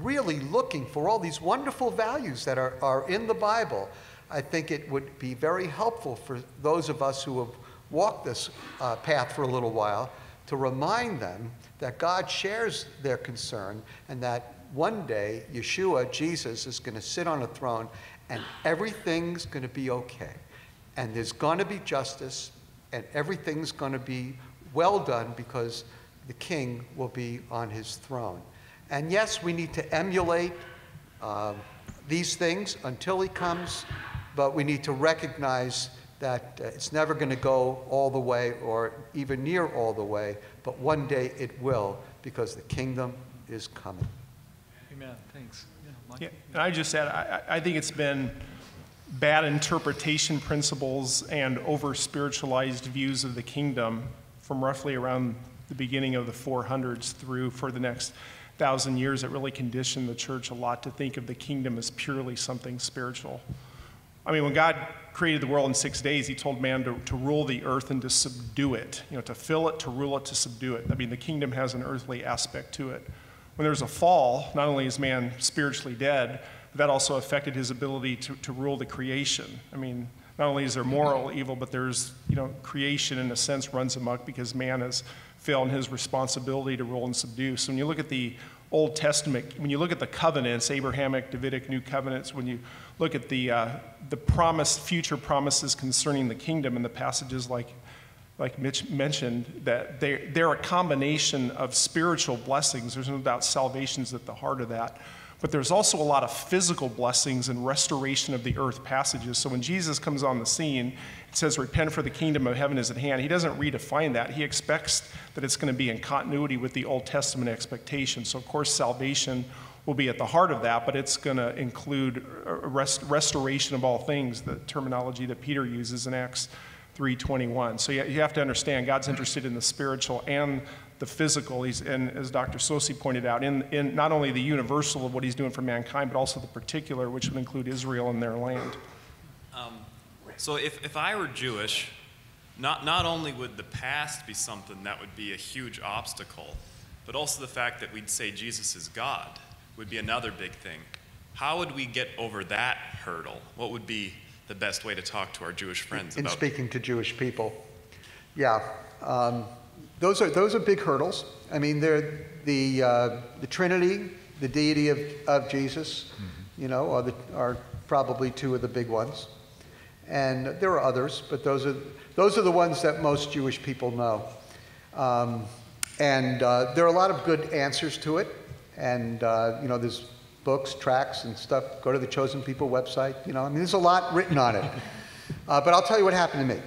really looking for all these wonderful values that are, are in the Bible, I think it would be very helpful for those of us who have walked this uh, path for a little while to remind them that God shares their concern and that one day Yeshua, Jesus, is going to sit on a throne and everything's going to be okay. And there's going to be justice and everything's going to be well done because the king will be on his throne. And yes, we need to emulate uh, these things until he comes, but we need to recognize that uh, it's never going to go all the way or even near all the way, but one day it will because the kingdom is coming. Yeah, and I just said, I, I I think it's been bad interpretation principles and over spiritualized views of the kingdom from roughly around the beginning of the 400s through for the next thousand years that really conditioned the church a lot to think of the kingdom as purely something spiritual. I mean, when God created the world in six days, he told man to, to rule the earth and to subdue it, you know, to fill it, to rule it, to subdue it. I mean, the kingdom has an earthly aspect to it. When there's a fall, not only is man spiritually dead, but that also affected his ability to, to rule the creation. I mean, not only is there moral evil, but there's, you know, creation in a sense runs amok because man has failed in his responsibility to rule and subdue. So when you look at the Old Testament, when you look at the covenants, Abrahamic, Davidic, New Covenants, when you look at the, uh, the promised future promises concerning the kingdom and the passages like, like Mitch mentioned, that they, they're a combination of spiritual blessings. There's no doubt salvation's at the heart of that. But there's also a lot of physical blessings and restoration of the earth passages. So when Jesus comes on the scene, it says, Repent for the kingdom of heaven is at hand. He doesn't redefine that. He expects that it's going to be in continuity with the Old Testament expectation. So, of course, salvation will be at the heart of that, but it's going to include uh, rest, restoration of all things, the terminology that Peter uses in Acts 3.21. So you, have to understand God's interested in the spiritual and the physical. He's, and as Dr. Saucy pointed out, in, in not only the universal of what he's doing for mankind, but also the particular, which would include Israel and their land. Um, so if, if I were Jewish, not, not only would the past be something that would be a huge obstacle, but also the fact that we'd say Jesus is God would be another big thing. How would we get over that hurdle? What would be the best way to talk to our Jewish friends in about speaking to Jewish people. Yeah, um, those are those are big hurdles. I mean, they're the uh, the Trinity, the deity of, of Jesus, you know, are the, are probably two of the big ones, and there are others, but those are those are the ones that most Jewish people know. Um, and uh, there are a lot of good answers to it, and uh, you know, there's books, tracts, and stuff. Go to the Chosen People website. You know, I mean, there's a lot written on it. Uh, but I'll tell you what happened to me.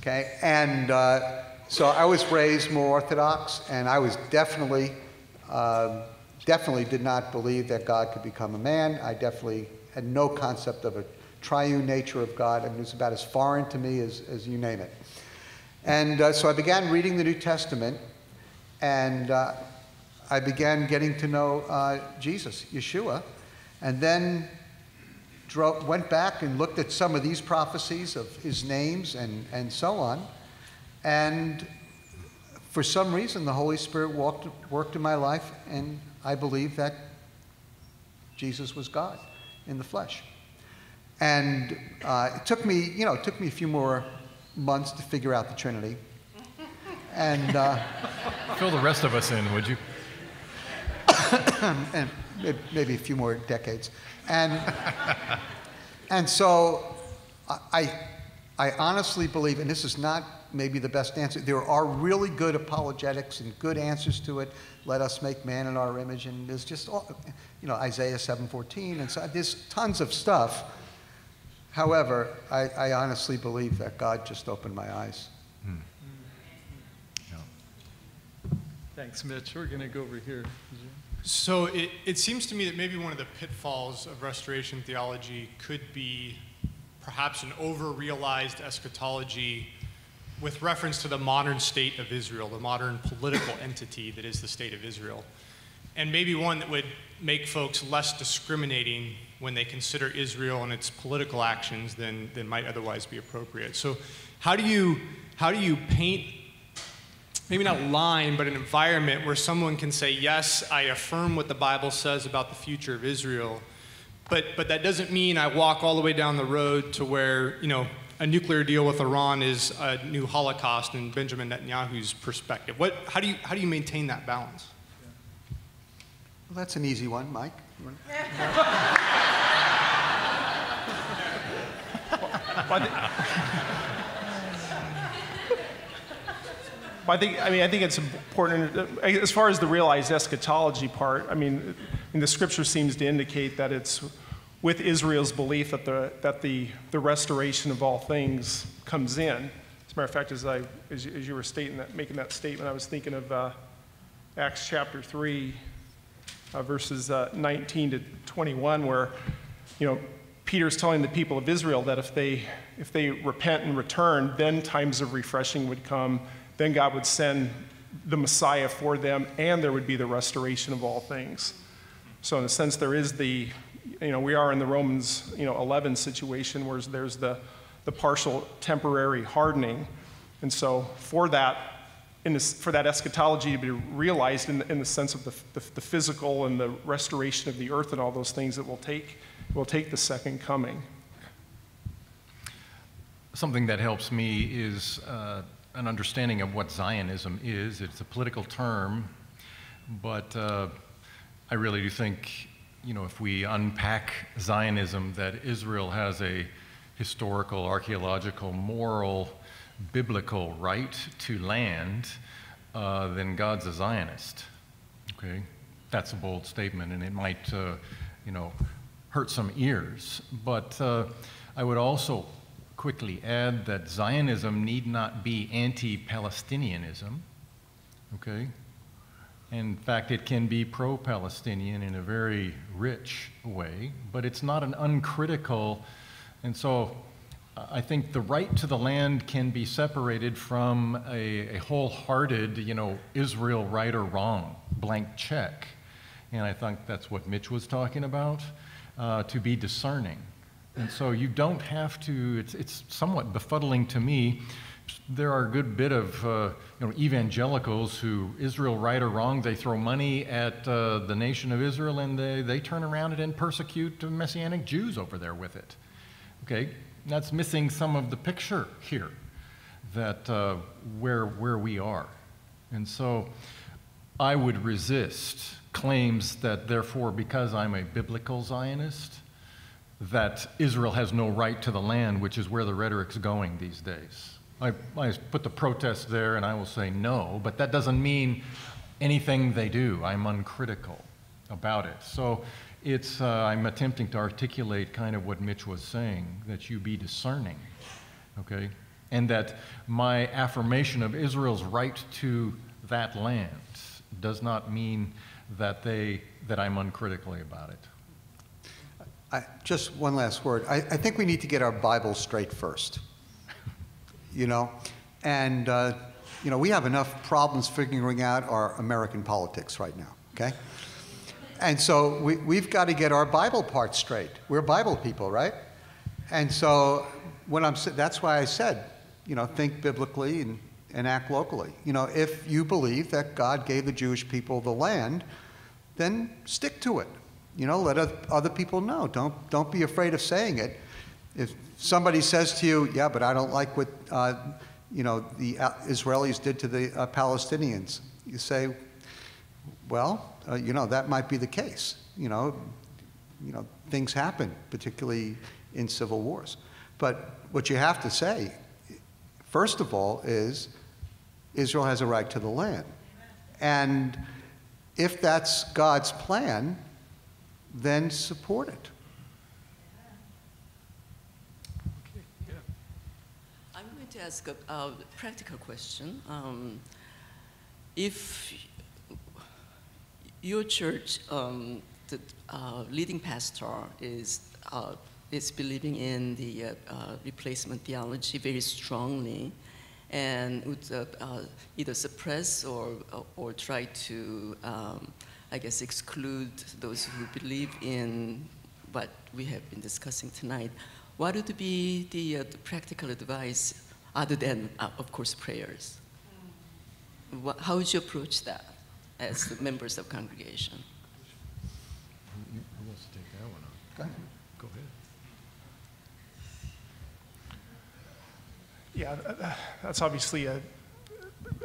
Okay, and uh, so I was raised more Orthodox, and I was definitely, uh, definitely did not believe that God could become a man. I definitely had no concept of a triune nature of God. I mean, it was about as foreign to me as, as you name it. And uh, so I began reading the New Testament, and uh, I began getting to know uh, Jesus, Yeshua, and then went back and looked at some of these prophecies of his names and, and so on. And for some reason, the Holy Spirit walked, worked in my life, and I believe that Jesus was God in the flesh. And uh, it took me, you know, it took me a few more months to figure out the Trinity. And, uh, Fill the rest of us in, would you? and maybe a few more decades. And, and so I, I honestly believe, and this is not maybe the best answer, there are really good apologetics and good answers to it. Let us make man in our image, and there's just, all, you know, Isaiah 7:14, and so there's tons of stuff. However, I, I honestly believe that God just opened my eyes. Hmm. Thanks, Mitch. We're going to go over here. So it, it seems to me that maybe one of the pitfalls of restoration theology could be perhaps an over realized eschatology with reference to the modern state of Israel, the modern political entity that is the state of Israel. And maybe one that would make folks less discriminating when they consider Israel and its political actions than, than might otherwise be appropriate. So, how do you, how do you paint maybe not line, but an environment where someone can say, yes, I affirm what the Bible says about the future of Israel. But, but that doesn't mean I walk all the way down the road to where, you know, a nuclear deal with Iran is a new Holocaust in Benjamin Netanyahu's perspective. What, how, do you, how do you maintain that balance? Well, that's an easy one, Mike. Well, I think, I mean, I think it's important, uh, as far as the realized eschatology part, I mean, I mean, the scripture seems to indicate that it's with Israel's belief that the, that the, the restoration of all things comes in. As a matter of fact, as I, as you, as you were stating that, making that statement, I was thinking of uh, Acts chapter 3, uh, verses uh, 19 to 21, where, you know, Peter's telling the people of Israel that if they, if they repent and return, then times of refreshing would come. Then God would send the Messiah for them, and there would be the restoration of all things. So, in a sense, there is the, you know, we are in the Romans, you know, 11 situation where there's the, the partial temporary hardening. And so, for that, in this, for that eschatology to be realized in the, in the sense of the, the, the physical and the restoration of the earth and all those things, it will take, will take the second coming. Something that helps me is uh, an understanding of what Zionism is. It's a political term, but uh, I really do think, you know, if we unpack Zionism, that Israel has a historical, archaeological, moral, biblical right to land, uh, then God's a Zionist. Okay, that's a bold statement, and it might, uh, you know, hurt some ears. But uh, I would also quickly add that Zionism need not be anti-Palestinianism. Okay, in fact, it can be pro-Palestinian in a very rich way, but it's not an uncritical, and so I think the right to the land can be separated from a, a wholehearted, you know, Israel right or wrong, blank check. And I think that's what Mitch was talking about, uh, to be discerning. And so you don't have to, it's, it's somewhat befuddling to me. There are a good bit of uh, you know, evangelicals who, Israel right or wrong, they throw money at uh, the nation of Israel and they, they turn around and persecute Messianic Jews over there with it. Okay, that's missing some of the picture here that uh, where, where we are. And so I would resist claims that therefore because I'm a biblical Zionist, that Israel has no right to the land, which is where the rhetoric's going these days. I, I put the protest there and I will say no, but that doesn't mean anything they do. I'm uncritical about it. So it's, uh, I'm attempting to articulate kind of what Mitch was saying, that you be discerning, okay? And that my affirmation of Israel's right to that land does not mean that, they, that I'm uncritically about it. I, just one last word. I, I think we need to get our Bible straight first. You know, and uh, you know we have enough problems figuring out our American politics right now. Okay, and so we, we've got to get our Bible part straight. We're Bible people, right? And so when I'm that's why I said, you know, think biblically and, and act locally. You know, if you believe that God gave the Jewish people the land, then stick to it. You know, let other people know. Don't, don't be afraid of saying it. If somebody says to you, yeah, but I don't like what, uh, you know, the Israelis did to the uh, Palestinians, you say, well, uh, you know, that might be the case. You know, you know, things happen, particularly in civil wars. But what you have to say, first of all, is Israel has a right to the land. And if that's God's plan, then support it. I'm going to ask a, a practical question. Um, if your church, um, the uh, leading pastor is uh, is believing in the uh, uh replacement theology very strongly, and would uh, uh, either suppress or or try to um, I guess, exclude those who believe in what we have been discussing tonight. What would be the, uh, the practical advice other than, uh, of course, prayers? Wha- How would you approach that as the members of congregation? Who wants to take that one on? Go ahead. Go ahead. Yeah, th- th- that's obviously a,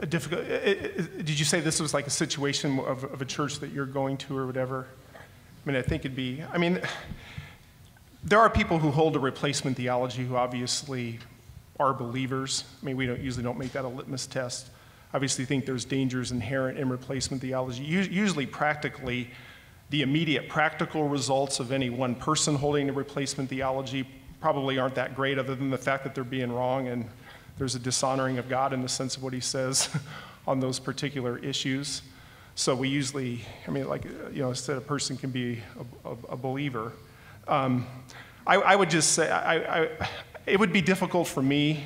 a difficult, did you say this was like a situation of, of a church that you're going to or whatever? I mean, I think it'd be, I mean, there are people who hold a replacement theology who obviously are believers. I mean, we don't, usually don't make that a litmus test. Obviously think there's dangers inherent in replacement theology. Usually practically, the immediate practical results of any one person holding a replacement theology probably aren't that great other than the fact that they're being wrong and there's a dishonoring of God in the sense of what he says on those particular issues. So we usually, I mean, like, you know, instead a person can be a, a, a believer. Um, I, I would just say, I, I, it would be difficult for me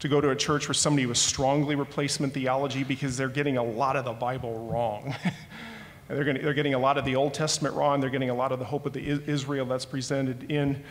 to go to a church where somebody was strongly replacement theology because they're getting a lot of the Bible wrong. They're, gonna, they're getting a lot of the Old Testament wrong. They're getting a lot of the hope of the Israel that's presented in,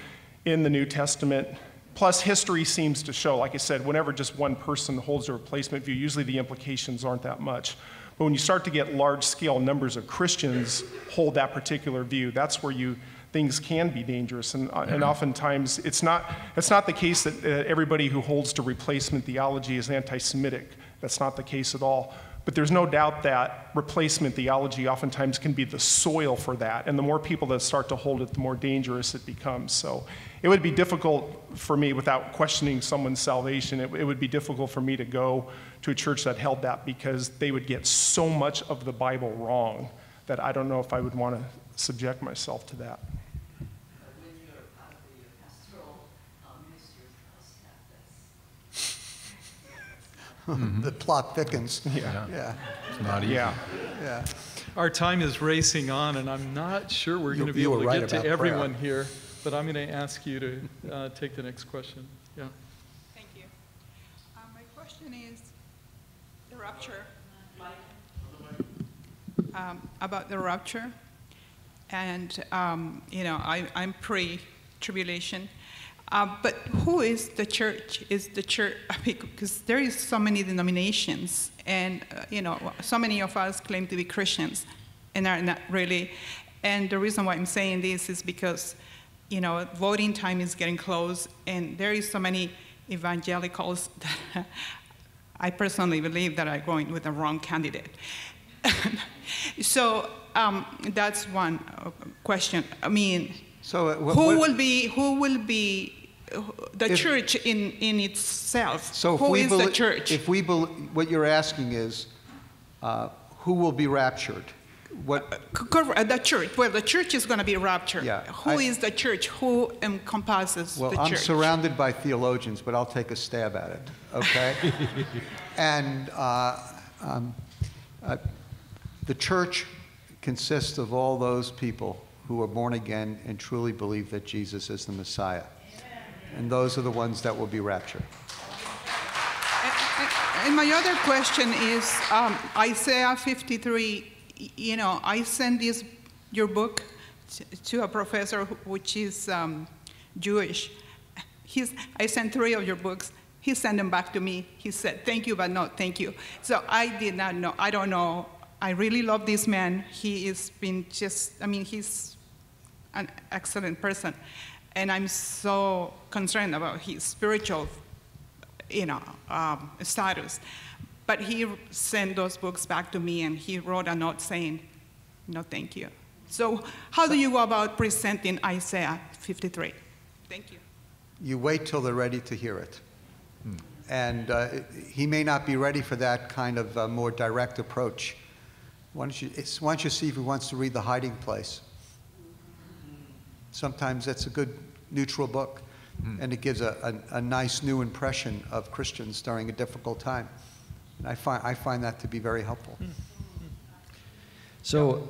in the New Testament. Plus, history seems to show, like I said, whenever just one person holds a replacement view, usually the implications aren't that much. But when you start to get large scale numbers of Christians hold that particular view, that's where you things can be dangerous. And, uh, and oftentimes, it's not, it's not the case that uh, everybody who holds to replacement theology is anti Semitic. That's not the case at all. But there's no doubt that replacement theology oftentimes can be the soil for that. And the more people that start to hold it, the more dangerous it becomes. So it would be difficult for me, without questioning someone's salvation, it, it would be difficult for me to go to a church that held that because they would get so much of the Bible wrong that I don't know if I would want to subject myself to that. When you're part of the pastoral ministry, The plot thickens. Yeah. Yeah, It's not easy. Yeah. yeah. Our time is racing on, and I'm not sure we're going to be able to right get to about prayer. everyone here, but I'm going to ask you to uh, take the next question. Yeah. Thank you. Uh, My question is the rapture. Um, About the rupture, And, um, you know, I, I'm pre-tribulation. Uh, But who is the church? Is the church, because there is so many denominations, and, uh, you know, so many of us claim to be Christians and are not really. And the reason why I'm saying this is because, you know, voting time is getting close, and there is so many evangelicals that I personally believe that are going with the wrong candidate. so um, that's one uh, question. I mean, So uh, what- who will be who will be the If- church in, in itself? So who is the church? If we, bel- what you're asking is, uh, who will be raptured? What, C- uh, the church. Well, the church is going to be raptured. Yeah, Who I- is the church? Who encompasses well, the church I'm surrounded by theologians, but I'll take a stab at it, okay? And uh, um, uh, the church consists of all those people who are born again and truly believe that Jesus is the Messiah. And those are the ones that will be raptured. And my other question is um, Isaiah 53. You know, I sent this your book to a professor which is um, Jewish. He's, I sent three of your books. He sent them back to me. He said, "Thank you, but no, thank you." So I did not know. I don't know. I really love this man. He has been just. I mean, he's an excellent person, and I'm so concerned about his spiritual you know, um, status. But he sent those books back to me and he wrote a note saying, no, thank you. So, how do you go about presenting Isaiah 53? Thank you. You wait till they're ready to hear it. And uh, he may not be ready for that kind of uh, more direct approach. Why don't, you, it's, why don't you see if he wants to read The Hiding Place? Sometimes that's a good neutral book, and it gives a, a, a nice new impression of Christians during a difficult time. And I find, I find that to be very helpful. So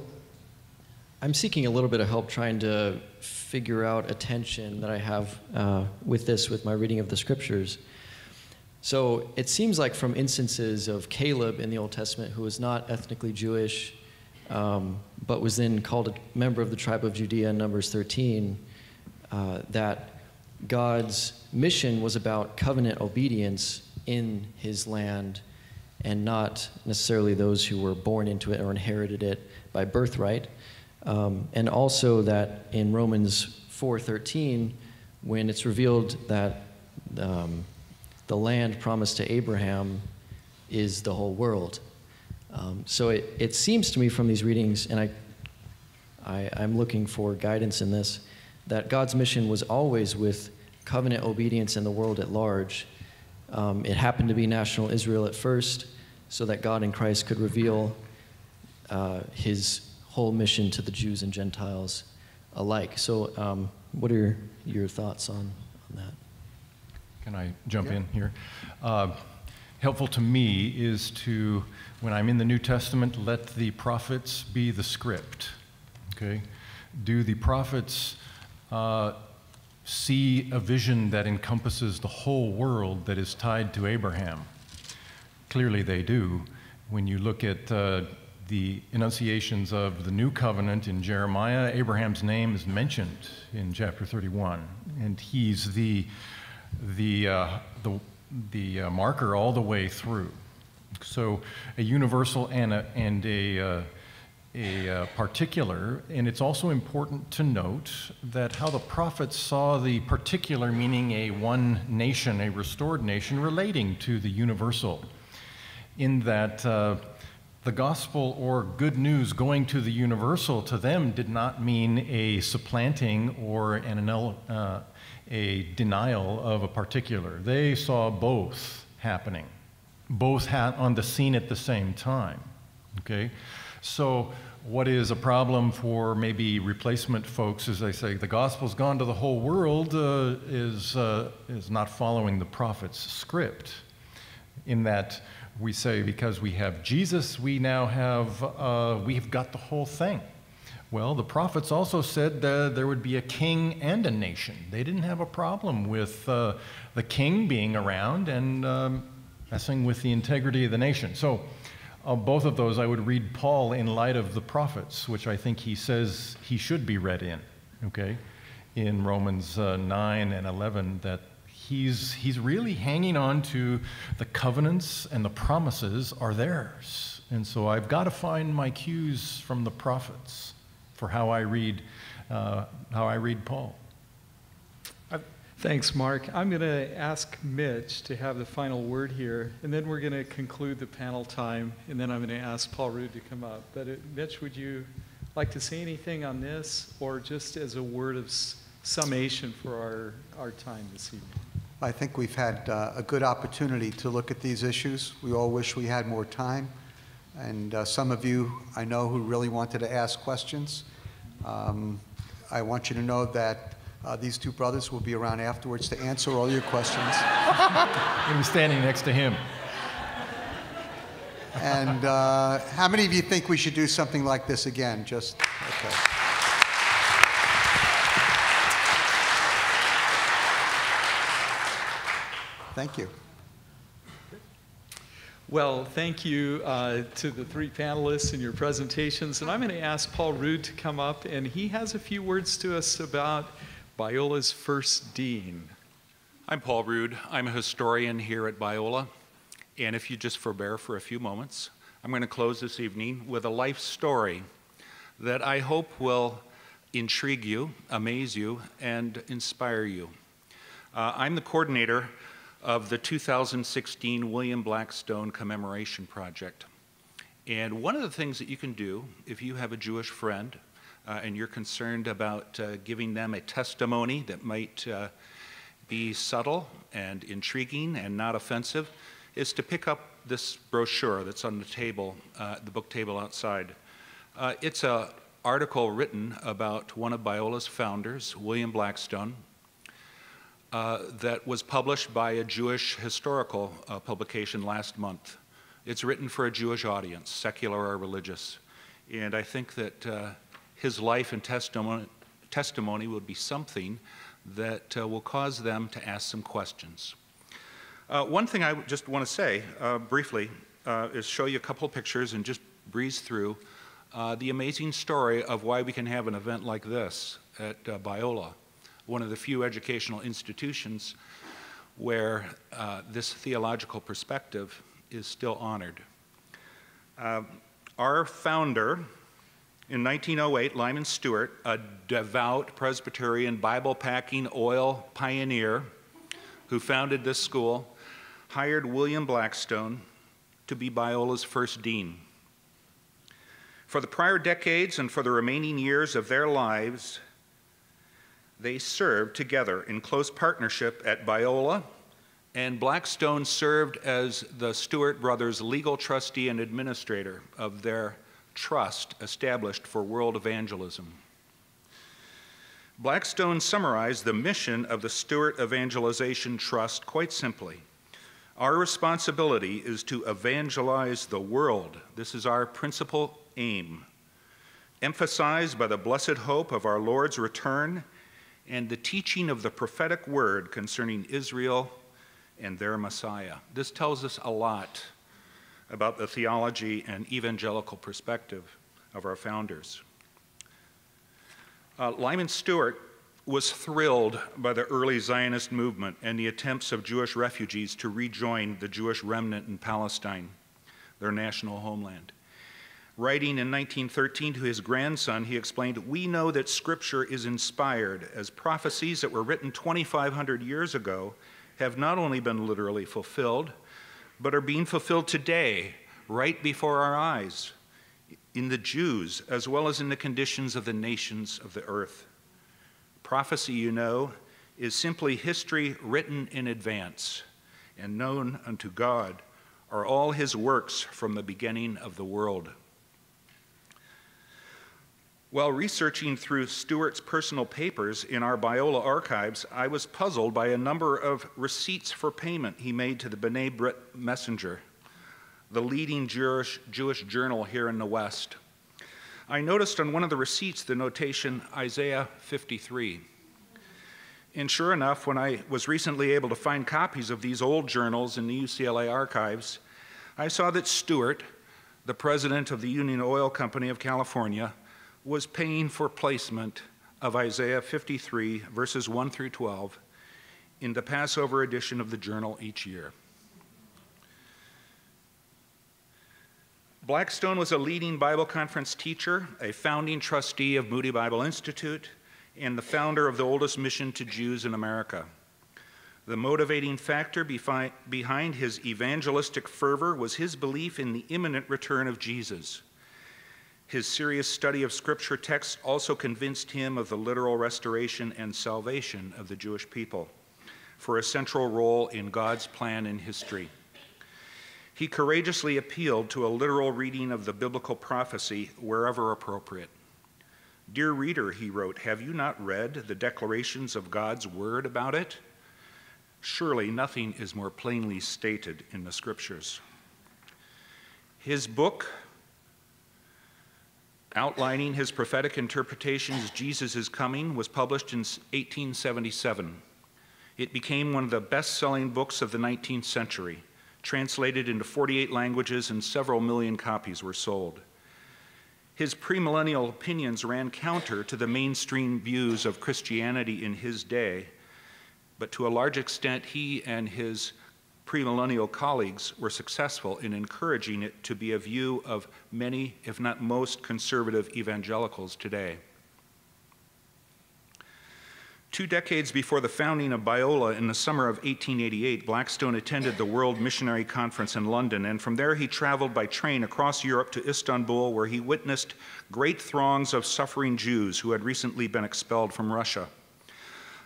I'm seeking a little bit of help trying to figure out a tension that I have uh, with this, with my reading of the scriptures. So it seems like from instances of Caleb in the Old Testament, who was not ethnically Jewish, um, but was then called a member of the tribe of Judea in Numbers 13, uh, that God's mission was about covenant obedience in his land and not necessarily those who were born into it or inherited it by birthright. Um, and also that in Romans 4:13, when it's revealed that um, the land promised to Abraham is the whole world. Um, so it, it seems to me from these readings, and I, I, I'm looking for guidance in this, that God's mission was always with covenant obedience in the world at large. Um, it happened to be national Israel at first, so that God in Christ could reveal uh, his whole mission to the Jews and Gentiles alike. So, um, what are your, your thoughts on, on that? Can I jump in here? Uh, helpful to me is to, when I'm in the New Testament, let the prophets be the script. Okay? Do the prophets uh, see a vision that encompasses the whole world that is tied to Abraham? Clearly they do. When you look at uh, the enunciations of the new covenant in Jeremiah, Abraham's name is mentioned in chapter 31, and he's the the, uh, the, the uh, marker all the way through. So a universal and a, and a, uh, a uh, particular, and it's also important to note that how the prophets saw the particular meaning a one nation, a restored nation, relating to the universal, in that uh, the gospel or good news going to the universal to them did not mean a supplanting or an uh, a denial of a particular. They saw both happening, both on the scene at the same time. Okay? So, what is a problem for maybe replacement folks is they say the gospel's gone to the whole world uh, is, uh, is not following the prophet's script. In that we say because we have Jesus, we now have, uh, we've got the whole thing. Well, the prophets also said uh, there would be a king and a nation. They didn't have a problem with uh, the king being around and um, messing with the integrity of the nation. So, uh, both of those, I would read Paul in light of the prophets, which I think he says he should be read in, okay, in Romans uh, 9 and 11, that he's, he's really hanging on to the covenants and the promises are theirs. And so I've got to find my cues from the prophets for how I read, uh, how I read Paul. Thanks, Mark. I'm going to ask Mitch to have the final word here, and then we're going to conclude the panel time, and then I'm going to ask Paul Rood to come up. But uh, Mitch, would you like to say anything on this, or just as a word of summation for our, our time this evening? I think we've had uh, a good opportunity to look at these issues. We all wish we had more time. And uh, some of you I know who really wanted to ask questions. Um, I want you to know that uh, these two brothers will be around afterwards to answer all your questions. I'm standing next to him. And uh, how many of you think we should do something like this again? Just, okay. Thank you. Well, thank you uh, to the three panelists and your presentations. And I'm going to ask Paul Rood to come up, and he has a few words to us about Biola's first dean. I'm Paul Rood. I'm a historian here at Biola. And if you just forbear for a few moments, I'm going to close this evening with a life story that I hope will intrigue you, amaze you, and inspire you. Uh, I'm the coordinator of the 2016 William Blackstone Commemoration Project. And one of the things that you can do if you have a Jewish friend uh, and you're concerned about uh, giving them a testimony that might uh, be subtle and intriguing and not offensive is to pick up this brochure that's on the table, uh, the book table outside. Uh, it's an article written about one of Biola's founders, William Blackstone, uh, that was published by a Jewish historical publication last month. It's written for a Jewish audience, secular or religious. And I think that his life and testimony, testimony would be something that uh, will cause them to ask some questions. Uh, one thing I just want to say briefly is show you a couple of pictures and just breeze through the amazing story of why we can have an event like this at Biola one of the few educational institutions where uh, this theological perspective is still honored. Uh, our founder in 1908, Lyman Stewart, a devout Presbyterian Bible packing oil pioneer who founded this school, hired William Blackstone to be Biola's first dean. For the prior decades and for the remaining years of their lives, they served together in close partnership at Biola, and Blackstone served as the Stewart brothers' legal trustee and administrator of their trust established for world evangelism. Blackstone summarized the mission of the Stewart Evangelization Trust quite simply. Our responsibility is to evangelize the world. This is our principal aim, emphasized by the blessed hope of our Lord's return and the teaching of the prophetic word concerning Israel and their Messiah. This tells us a lot about the theology and evangelical perspective of our founders. Uh, Lyman Stewart was thrilled by the early Zionist movement and the attempts of Jewish refugees to rejoin the Jewish remnant in Palestine, their national homeland. Writing in 1913 to his grandson, he explained, We know that Scripture is inspired, as prophecies that were written 2,500 years ago have not only been literally fulfilled, but are being fulfilled today, right before our eyes, in the Jews as well as in the conditions of the nations of the earth. Prophecy, you know, is simply history written in advance and known unto God are all his works from the beginning of the world. While researching through Stewart's personal papers in our Biola archives, I was puzzled by a number of receipts for payment he made to the B'nai B'rith Messenger, the leading Jewish, Jewish journal here in the West. I noticed on one of the receipts the notation Isaiah 53. And sure enough, when I was recently able to find copies of these old journals in the UCLA archives, I saw that Stewart, the president of the Union Oil Company of California, was paying for placement of Isaiah 53, verses 1 through 12, in the Passover edition of the journal each year. Blackstone was a leading Bible conference teacher, a founding trustee of Moody Bible Institute, and the founder of the oldest mission to Jews in America. The motivating factor behind his evangelistic fervor was his belief in the imminent return of Jesus. His serious study of scripture texts also convinced him of the literal restoration and salvation of the Jewish people for a central role in God's plan in history. He courageously appealed to a literal reading of the biblical prophecy wherever appropriate. Dear reader, he wrote, have you not read the declarations of God's word about it? Surely nothing is more plainly stated in the scriptures. His book, outlining his prophetic interpretations Jesus is coming was published in 1877. It became one of the best-selling books of the 19th century, translated into 48 languages and several million copies were sold. His premillennial opinions ran counter to the mainstream views of Christianity in his day, but to a large extent he and his premillennial colleagues were successful in encouraging it to be a view of many, if not most, conservative evangelicals today. Two decades before the founding of Biola in the summer of 1888, Blackstone attended the World Missionary Conference in London, and from there he traveled by train across Europe to Istanbul, where he witnessed great throngs of suffering Jews who had recently been expelled from Russia.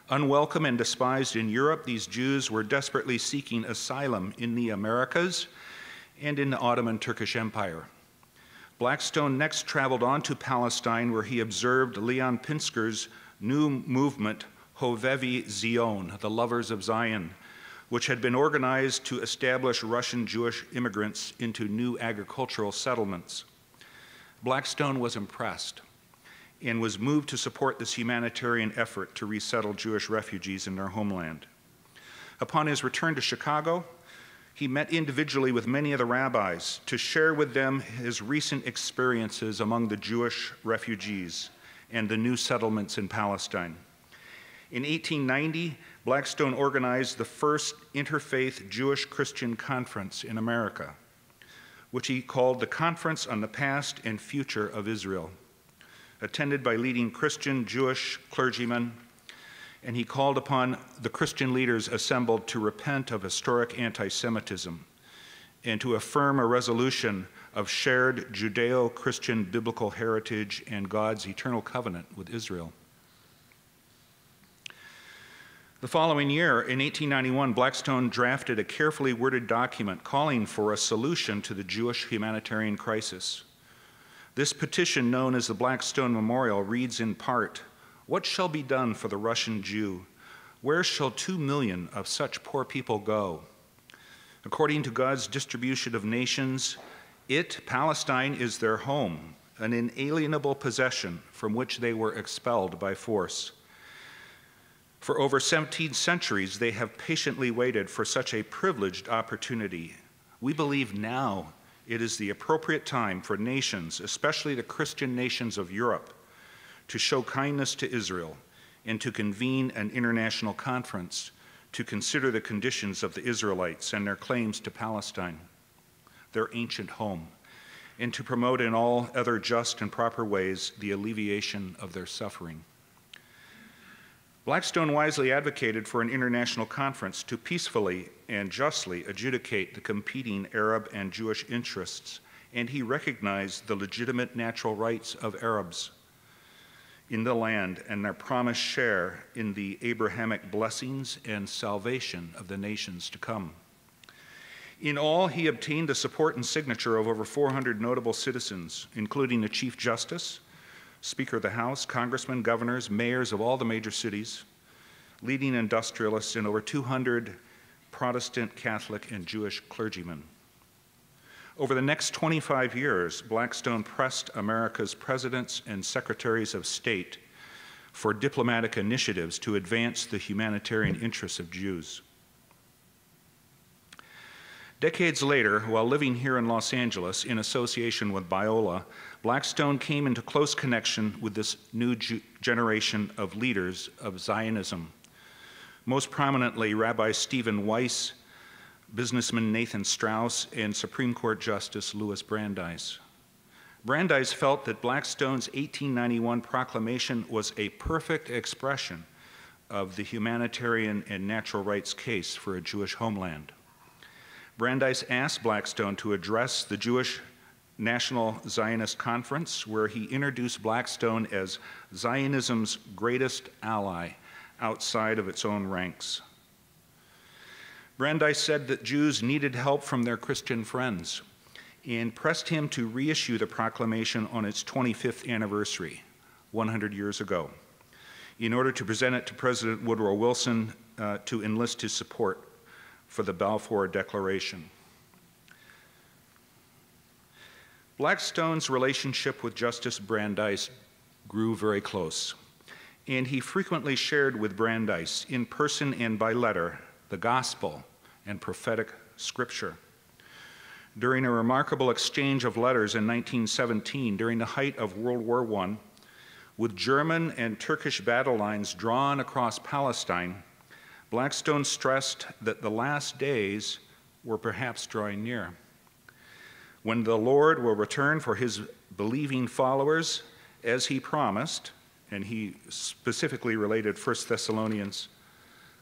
Unwelcome and despised in Europe, these Jews were desperately seeking asylum in the Americas and in the Ottoman Turkish Empire. Blackstone next traveled on to Palestine, where he observed Leon Pinsker's new movement, Hovevei Zion, the Lovers of Zion, which had been organized to establish Russian Jewish immigrants into new agricultural settlements. Blackstone was impressed and was moved to support this humanitarian effort to resettle Jewish refugees in their homeland. Upon his return to Chicago, he met individually with many of the rabbis to share with them his recent experiences among the Jewish refugees and the new settlements in Palestine. In 1890, Blackstone organized the first interfaith Jewish Christian conference in America, which he called the Conference on the Past and Future of Israel, attended by leading Christian Jewish clergymen, and he called upon the Christian leaders assembled to repent of historic anti Semitism and to affirm a resolution of shared Judeo Christian biblical heritage and God's eternal covenant with Israel. The following year, in 1891, Blackstone drafted a carefully worded document calling for a solution to the Jewish humanitarian crisis. This petition, known as the Blackstone Memorial, reads in part What shall be done for the Russian Jew? Where shall two million of such poor people go? According to God's distribution of nations, it, Palestine, is their home, an inalienable possession from which they were expelled by force. For over 17 centuries, they have patiently waited for such a privileged opportunity. We believe now it is the appropriate time for nations, especially the Christian nations of Europe, to show kindness to Israel and to convene an international conference to consider the conditions of the Israelites and their claims to Palestine, their ancient home, and to promote in all other just and proper ways the alleviation of their suffering. Blackstone wisely advocated for an international conference to peacefully and justly adjudicate the competing Arab and Jewish interests, and he recognized the legitimate natural rights of Arabs in the land and their promised share in the Abrahamic blessings and salvation of the nations to come. In all, he obtained the support and signature of over 400 notable citizens, including the Chief Justice, Speaker of the House, congressmen, governors, mayors of all the major cities, leading industrialists, and over 200 Protestant, Catholic, and Jewish clergymen. Over the next 25 years, Blackstone pressed America's presidents and secretaries of state for diplomatic initiatives to advance the humanitarian interests of Jews. Decades later, while living here in Los Angeles in association with Biola, Blackstone came into close connection with this new generation of leaders of Zionism. Most prominently, Rabbi Stephen Wise, businessman Nathan Straus, and Supreme Court Justice Louis Brandeis. Brandeis felt that Blackstone's 1891 proclamation was a perfect expression of the humanitarian and natural rights case for a Jewish homeland. Brandeis asked Blackstone to address the Jewish National Zionist Conference, where he introduced Blackstone as Zionism's greatest ally outside of its own ranks. Brandeis said that Jews needed help from their Christian friends and pressed him to reissue the proclamation on its 25th anniversary, 100 years ago, in order to present it to President Woodrow Wilson uh, to enlist his support for the Balfour Declaration. Blackstone's relationship with Justice Brandeis grew very close, and he frequently shared with Brandeis, in person and by letter, the gospel and prophetic scripture. During a remarkable exchange of letters in 1917, during the height of World War I, with German and Turkish battle lines drawn across Palestine, Blackstone stressed that the last days were perhaps drawing near. When the Lord will return for his believing followers, as he promised, and he specifically related 1 Thessalonians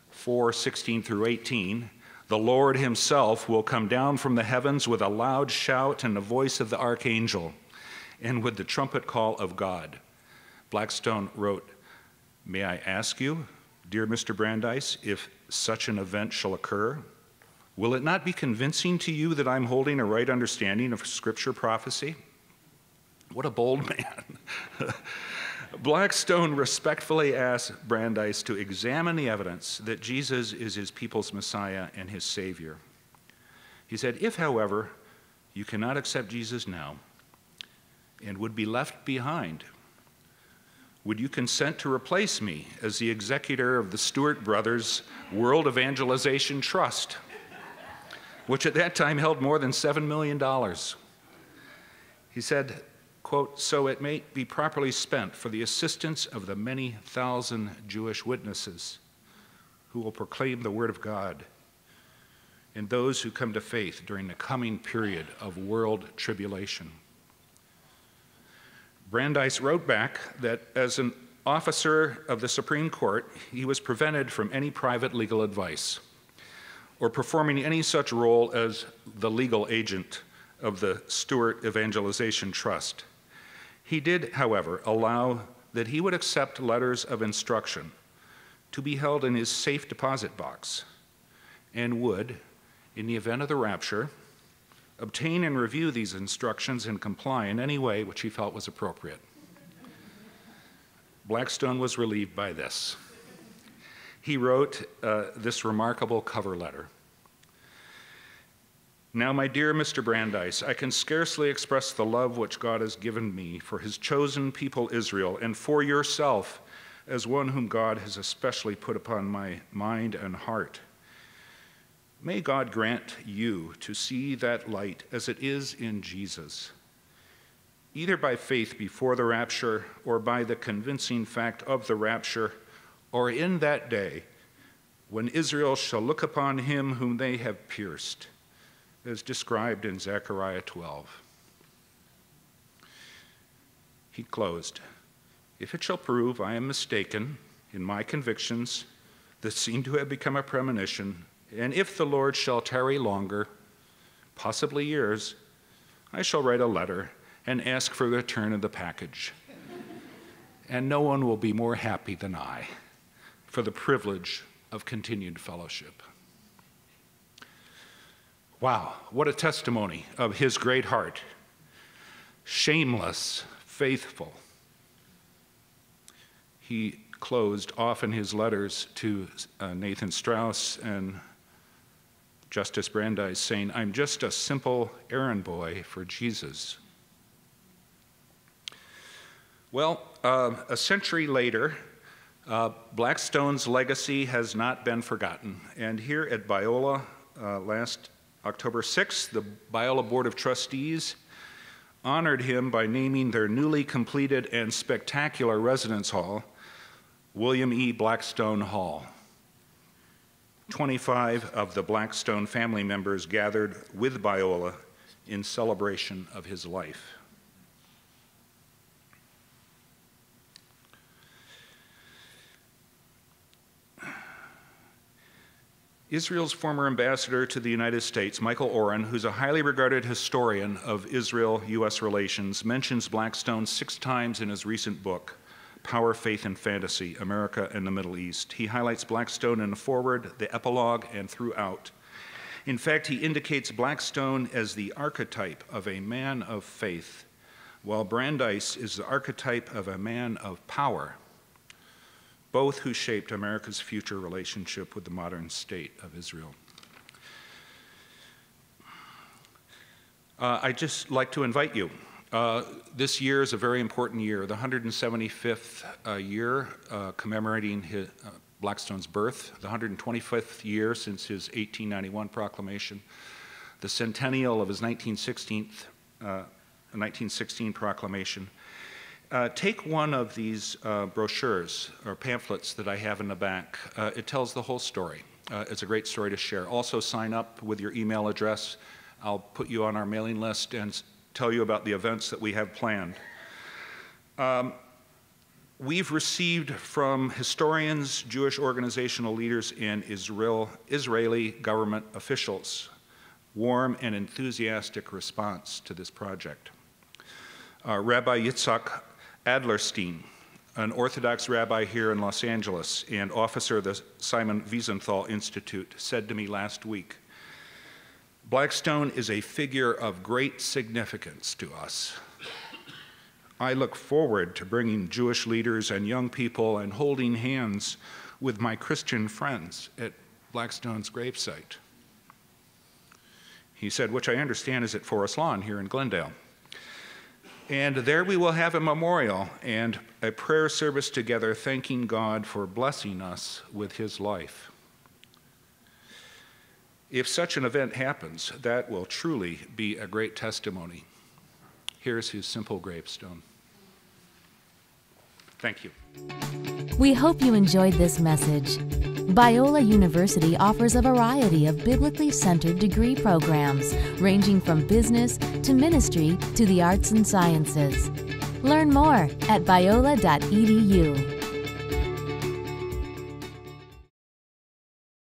4 16 through 18, the Lord himself will come down from the heavens with a loud shout and the voice of the archangel, and with the trumpet call of God. Blackstone wrote, May I ask you, Dear Mr. Brandeis, if such an event shall occur, will it not be convincing to you that I'm holding a right understanding of Scripture prophecy? What a bold man. Blackstone respectfully asked Brandeis to examine the evidence that Jesus is his people's Messiah and his Savior. He said, If, however, you cannot accept Jesus now and would be left behind would you consent to replace me as the executor of the Stewart Brothers World Evangelization Trust, which at that time held more than $7 million? He said, quote, so it may be properly spent for the assistance of the many thousand Jewish witnesses who will proclaim the word of God and those who come to faith during the coming period of world tribulation. Brandeis wrote back that as an officer of the Supreme Court, he was prevented from any private legal advice or performing any such role as the legal agent of the Stewart Evangelization Trust. He did, however, allow that he would accept letters of instruction to be held in his safe deposit box and would, in the event of the rapture, obtain and review these instructions and comply in any way which he felt was appropriate. Blackstone was relieved by this. He wrote uh, this remarkable cover letter. Now, my dear Mr. Brandeis, I can scarcely express the love which God has given me for his chosen people Israel and for yourself as one whom God has especially put upon my mind and heart. May God grant you to see that light as it is in Jesus, either by faith before the rapture or by the convincing fact of the rapture, or in that day when Israel shall look upon him whom they have pierced, as described in Zechariah 12. He closed. If it shall prove I am mistaken in my convictions that seem to have become a premonition, and if the Lord shall tarry longer, possibly years, I shall write a letter and ask for the return of the package. and no one will be more happy than I for the privilege of continued fellowship. Wow, what a testimony of his great heart. Shameless, faithful. He closed often his letters to uh, Nathan Straus and Justice Brandeis, saying, I'm just a simple errand boy for Jesus. Well, uh, a century later, uh, Blackstone's legacy has not been forgotten. And here at Biola uh, last October 6th, the Biola Board of Trustees honored him by naming their newly completed and spectacular residence hall William E. Blackstone Hall. 25 of the Blackstone family members gathered with Biola in celebration of his life. Israel's former ambassador to the United States, Michael Oren, who's a highly regarded historian of Israel US relations, mentions Blackstone six times in his recent book, Power, Faith, and Fantasy America and the Middle East. He highlights Blackstone in the foreword, the epilogue, and throughout. In fact, he indicates Blackstone as the archetype of a man of faith, while Brandeis is the archetype of a man of power, both who shaped America's future relationship with the modern state of Israel. Uh, I'd just like to invite you uh, this year is a very important year, the 175th uh, year uh, commemorating his, uh, Blackstone's birth, the 125th year since his 1891 proclamation, the centennial of his 1916, 1916 uh, take one of these brochures or pamphlets that I have in the back. it tells the whole story. it's a great story to share. Also, sign up with your email address. I'll put you on our mailing list and tell you about the events that we have planned. Um, we've received from historians, Jewish organizational leaders, and Israel, Israeli government officials warm and enthusiastic response to this project. Uh, rabbi Yitzhak Adlerstein, an Orthodox rabbi here in Los Angeles and officer of the Simon Wiesenthal Institute, said to me last week Blackstone is a figure of great significance to us. I look forward to bringing Jewish leaders and young people and holding hands with my Christian friends at Blackstone's gravesite. He said, which I understand is at Forest Lawn here in Glendale. And there we will have a memorial and a prayer service together, thanking God for blessing us with his life. If such an event happens, that will truly be a great testimony. Here's his simple gravestone. Thank you. We hope you enjoyed this message. Biola University offers a variety of biblically centered degree programs, ranging from business to ministry to the arts and sciences. Learn more at biola.edu.